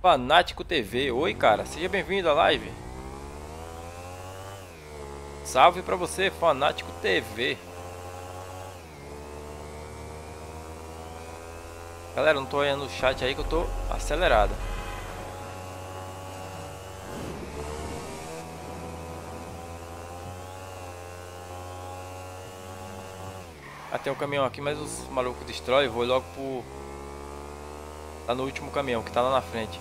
Fanático TV. Oi, cara. Seja bem-vindo à live. Salve pra você, Fanático TV. Galera, não tô olhando no chat aí que eu tô acelerado. Tem um caminhão aqui, mas os malucos destroem. Vou logo pro... Tá no último caminhão, que tá lá na frente.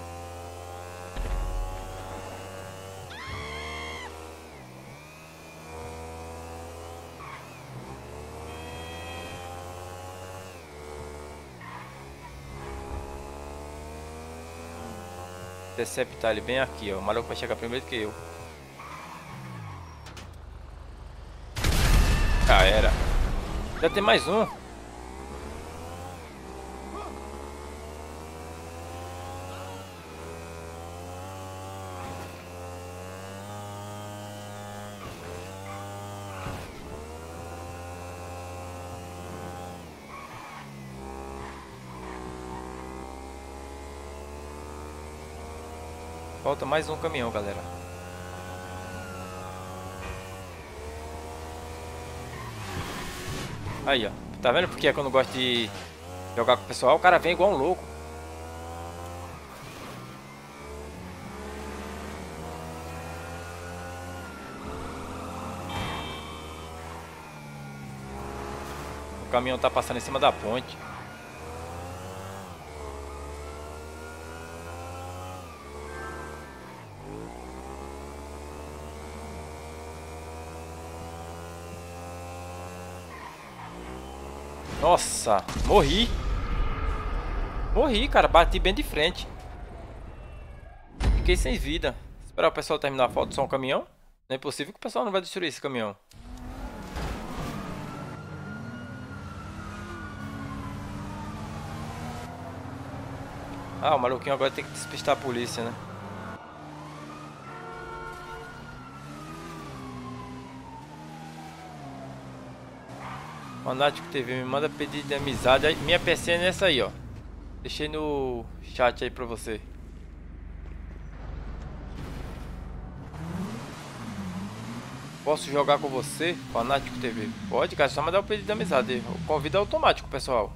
Deceptar ele bem aqui, ó. O maluco vai chegar primeiro que eu. Já era. Já tem mais um. Falta mais um caminhão, galera. Aí, ó. Tá vendo porque é quando eu gosto de jogar com o pessoal? O cara vem igual um louco. O caminhão tá passando em cima da ponte. Nossa, morri. Morri, cara. Bati bem de frente. Fiquei sem vida. Esperar o pessoal terminar a foto, só um caminhão. Não é possível que o pessoal não vai destruir esse caminhão. Ah, o maluquinho agora tem que despistar a polícia, né? Fanático TV, me manda pedido de amizade. Minha PC é nessa aí, ó. Deixei no chat aí pra você. Posso jogar com você, Fanático TV? Pode, cara, só mandar o pedido de amizade. O convite é automático, pessoal.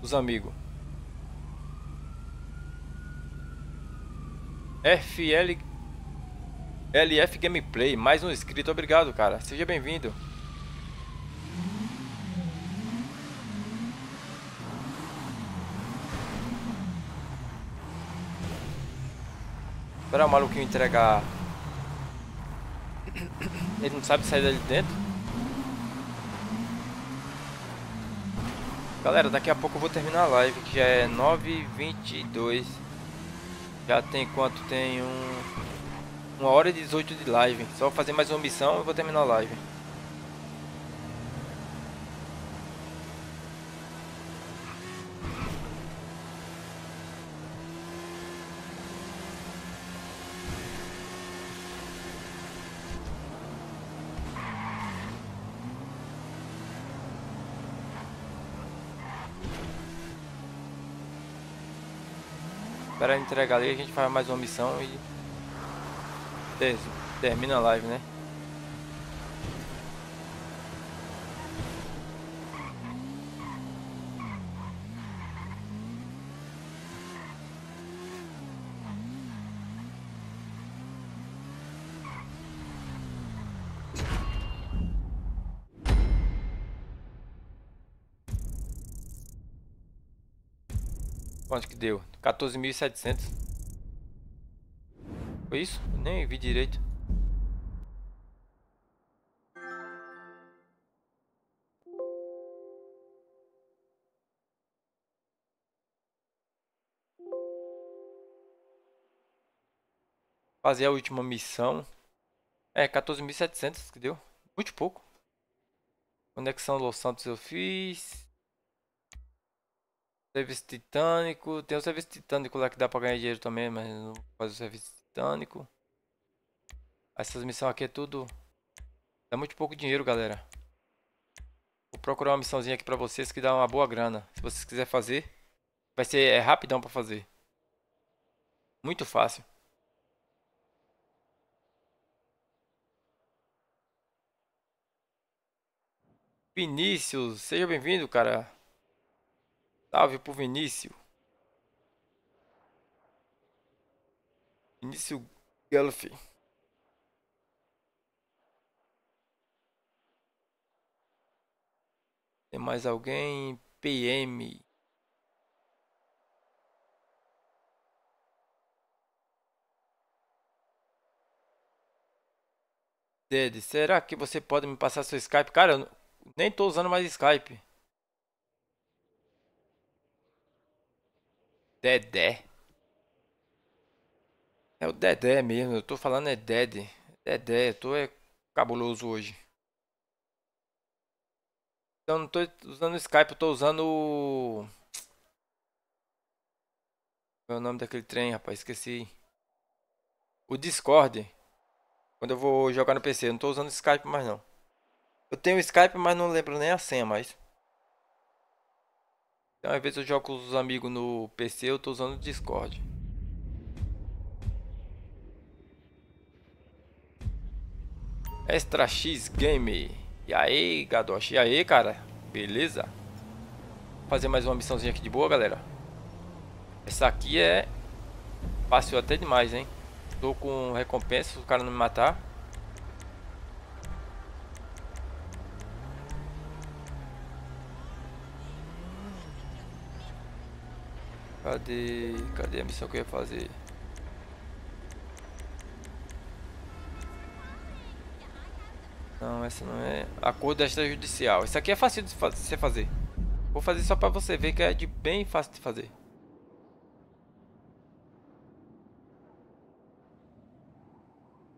Os amigos. FL LF Gameplay, mais um inscrito, obrigado, cara. Seja bem-vindo. Esperar o maluquinho entregar. Ele não sabe sair dali dentro. Galera, daqui a pouco eu vou terminar a live, que já é 9h22. Já tem quanto? Tem um... Uma hora e 18 de live. Só fazer mais uma missão e vou terminar a live. Esperar entregar ali, a gente faz mais uma missão e termina a live, né? Quanto que deu? 14.700. Foi isso? Nem vi direito. Fazer a última missão. É, 14.700 que deu. Muito pouco. Conexão Los Santos eu fiz. Serviço titânico. Tem o serviço titânico lá que dá pra ganhar dinheiro também, mas não faz o serviço titânico. Essas missões aqui é tudo. Dá muito pouco dinheiro, galera. Vou procurar uma missãozinha aqui pra vocês que dá uma boa grana. Se vocês quiserem fazer, vai ser é rapidão pra fazer. Muito fácil. Vinícius, seja bem-vindo, cara. Salve pro Vinícius. Vinícius Gulf. Tem mais alguém? PM. Dede, será que você pode me passar seu Skype? Cara, eu nem tô usando mais Skype. Dedé. É o Dedé mesmo, eu tô falando é Dede. Dedé, eu tô é cabuloso hoje. Então não tô usando o Skype, eu tô usando o... Qual é o nome daquele trem, rapaz? Esqueci. O Discord. Quando eu vou jogar no PC, eu não tô usando o Skype mais não. Eu tenho o Skype, mas não lembro nem a senha mais. Então, às vezes eu jogo com os amigos no PC, eu tô usando o Discord. Extra X Game. E aí, Gadosh? E aí, cara? Beleza? Vou fazer mais uma missãozinha aqui de boa, galera. Essa aqui é fácil até demais, hein? Tô com recompensa se o cara não me matar. Cadê? Cadê a missão que eu ia fazer? Não, essa não é. Acordo extrajudicial. Isso aqui é fácil de você fazer. Vou fazer só pra você ver que é de bem fácil de fazer.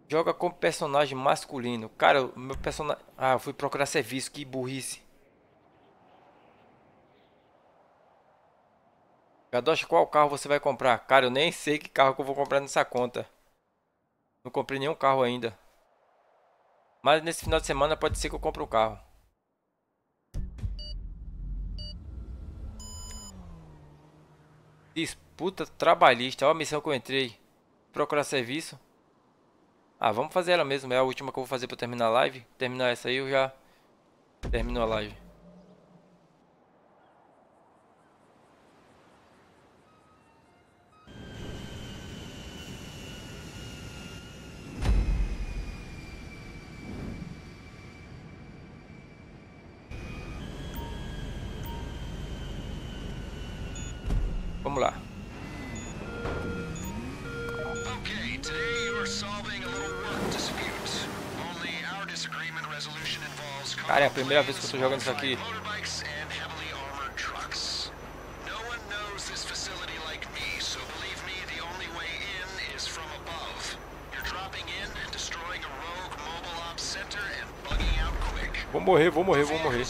Joga como personagem masculino. Cara, meu personagem. Ah, eu fui procurar serviço, que burrice. Gadosh, qual carro você vai comprar? Cara, eu nem sei que carro que eu vou comprar nessa conta. Não comprei nenhum carro ainda. Mas nesse final de semana pode ser que eu compre um carro. Disputa trabalhista. Olha a missão que eu entrei. Procurar serviço. Ah, vamos fazer ela mesmo. É a última que eu vou fazer para terminar a live. Terminar essa aí eu já termino a live. Vamos lá. Cara, é a primeira vez que eu tô jogando isso aqui. Vou morrer, vou morrer, vou morrer.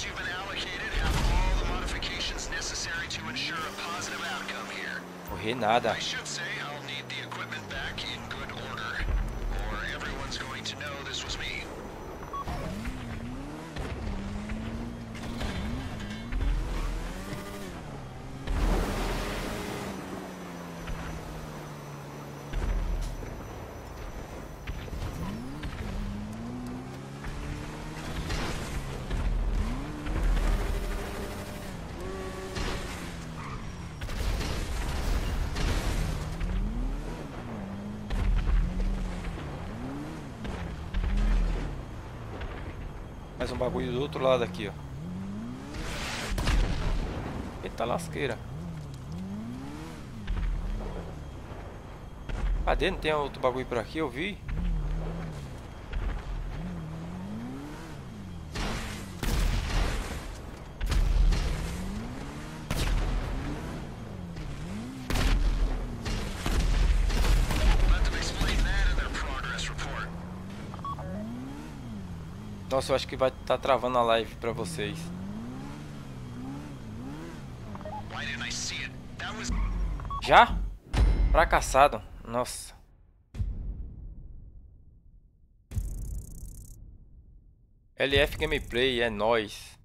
Morrer nada. Um bagulho do outro lado aqui, ó. Eita lasqueira. Cadê? Não tem outro bagulho por aqui? Eu vi. Eu acho que vai estar tá travando a live pra vocês. Já? Fracassado. Nossa. LF Gameplay é nós.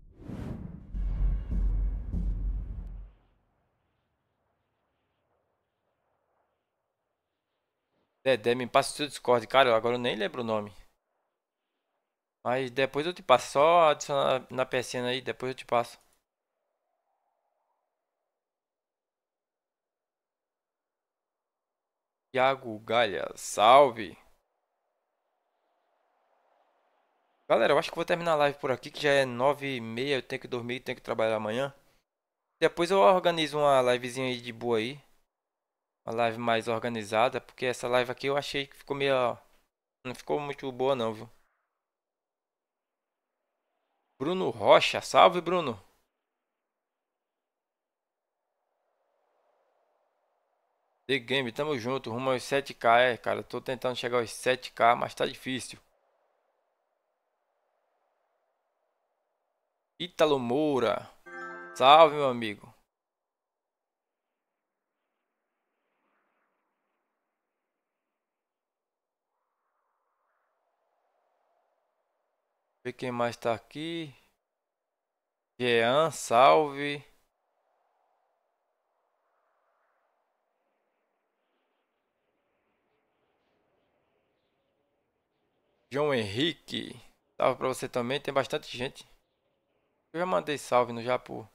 Dedé, me passa o seu Discord. Cara, agora eu nem lembro o nome. Mas depois eu te passo. Só adicionar na PSN aí, depois eu te passo. Thiago Galha, salve! Galera, eu acho que vou terminar a live por aqui, que já é 9h30, eu tenho que dormir, tenho que trabalhar amanhã. Depois eu organizo uma livezinha aí de boa aí. Uma live mais organizada, porque essa live aqui eu achei que ficou meio... Não ficou muito boa não, viu? Bruno Rocha, salve Bruno! The Game, tamo junto, rumo aos 7k, é, cara, tô tentando chegar aos 7k, mas tá difícil. Ítalo Moura, salve meu amigo. Ver quem mais tá aqui. Jean, salve. João Henrique. Salve pra você também. Tem bastante gente. Eu já mandei salve no Japô.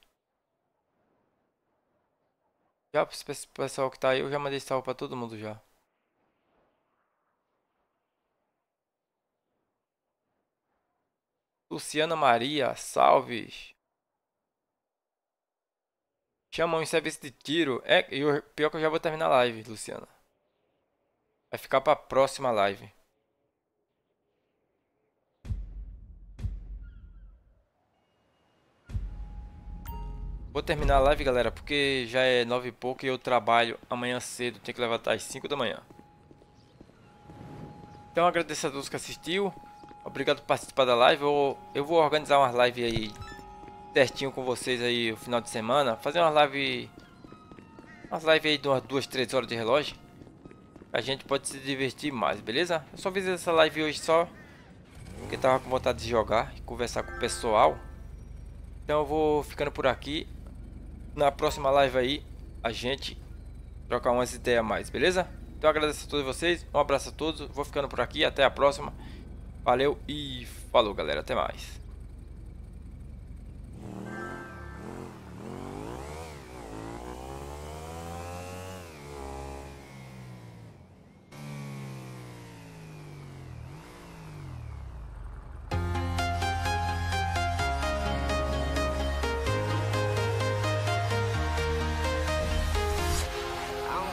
Já pro pessoal que tá aí, eu já mandei salve pra todo mundo já. Luciana Maria, salve. Chamam em serviço de tiro. É, e o pior que eu já vou terminar a live, Luciana. Vai ficar pra próxima live. Vou terminar a live, galera, porque já é nove e pouco e eu trabalho amanhã cedo. Tenho que levantar às 5 da manhã. Então agradeço a todos que assistiu. Obrigado por participar da live. Eu, eu vou organizar umas lives aí certinho com vocês aí no final de semana. Fazer uma live... Umas lives aí de umas duas, três horas de relógio. A gente pode se divertir mais, beleza? Eu só fiz essa live hoje só porque tava com vontade de jogar e conversar com o pessoal. Então eu vou ficando por aqui na próxima live aí a gente trocar umas ideias mais, beleza? Então agradeço a todos vocês, um abraço a todos, vou ficando por aqui, até a próxima. Valeu e falou galera, até mais.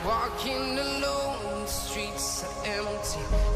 Walking alone, the streets are empty.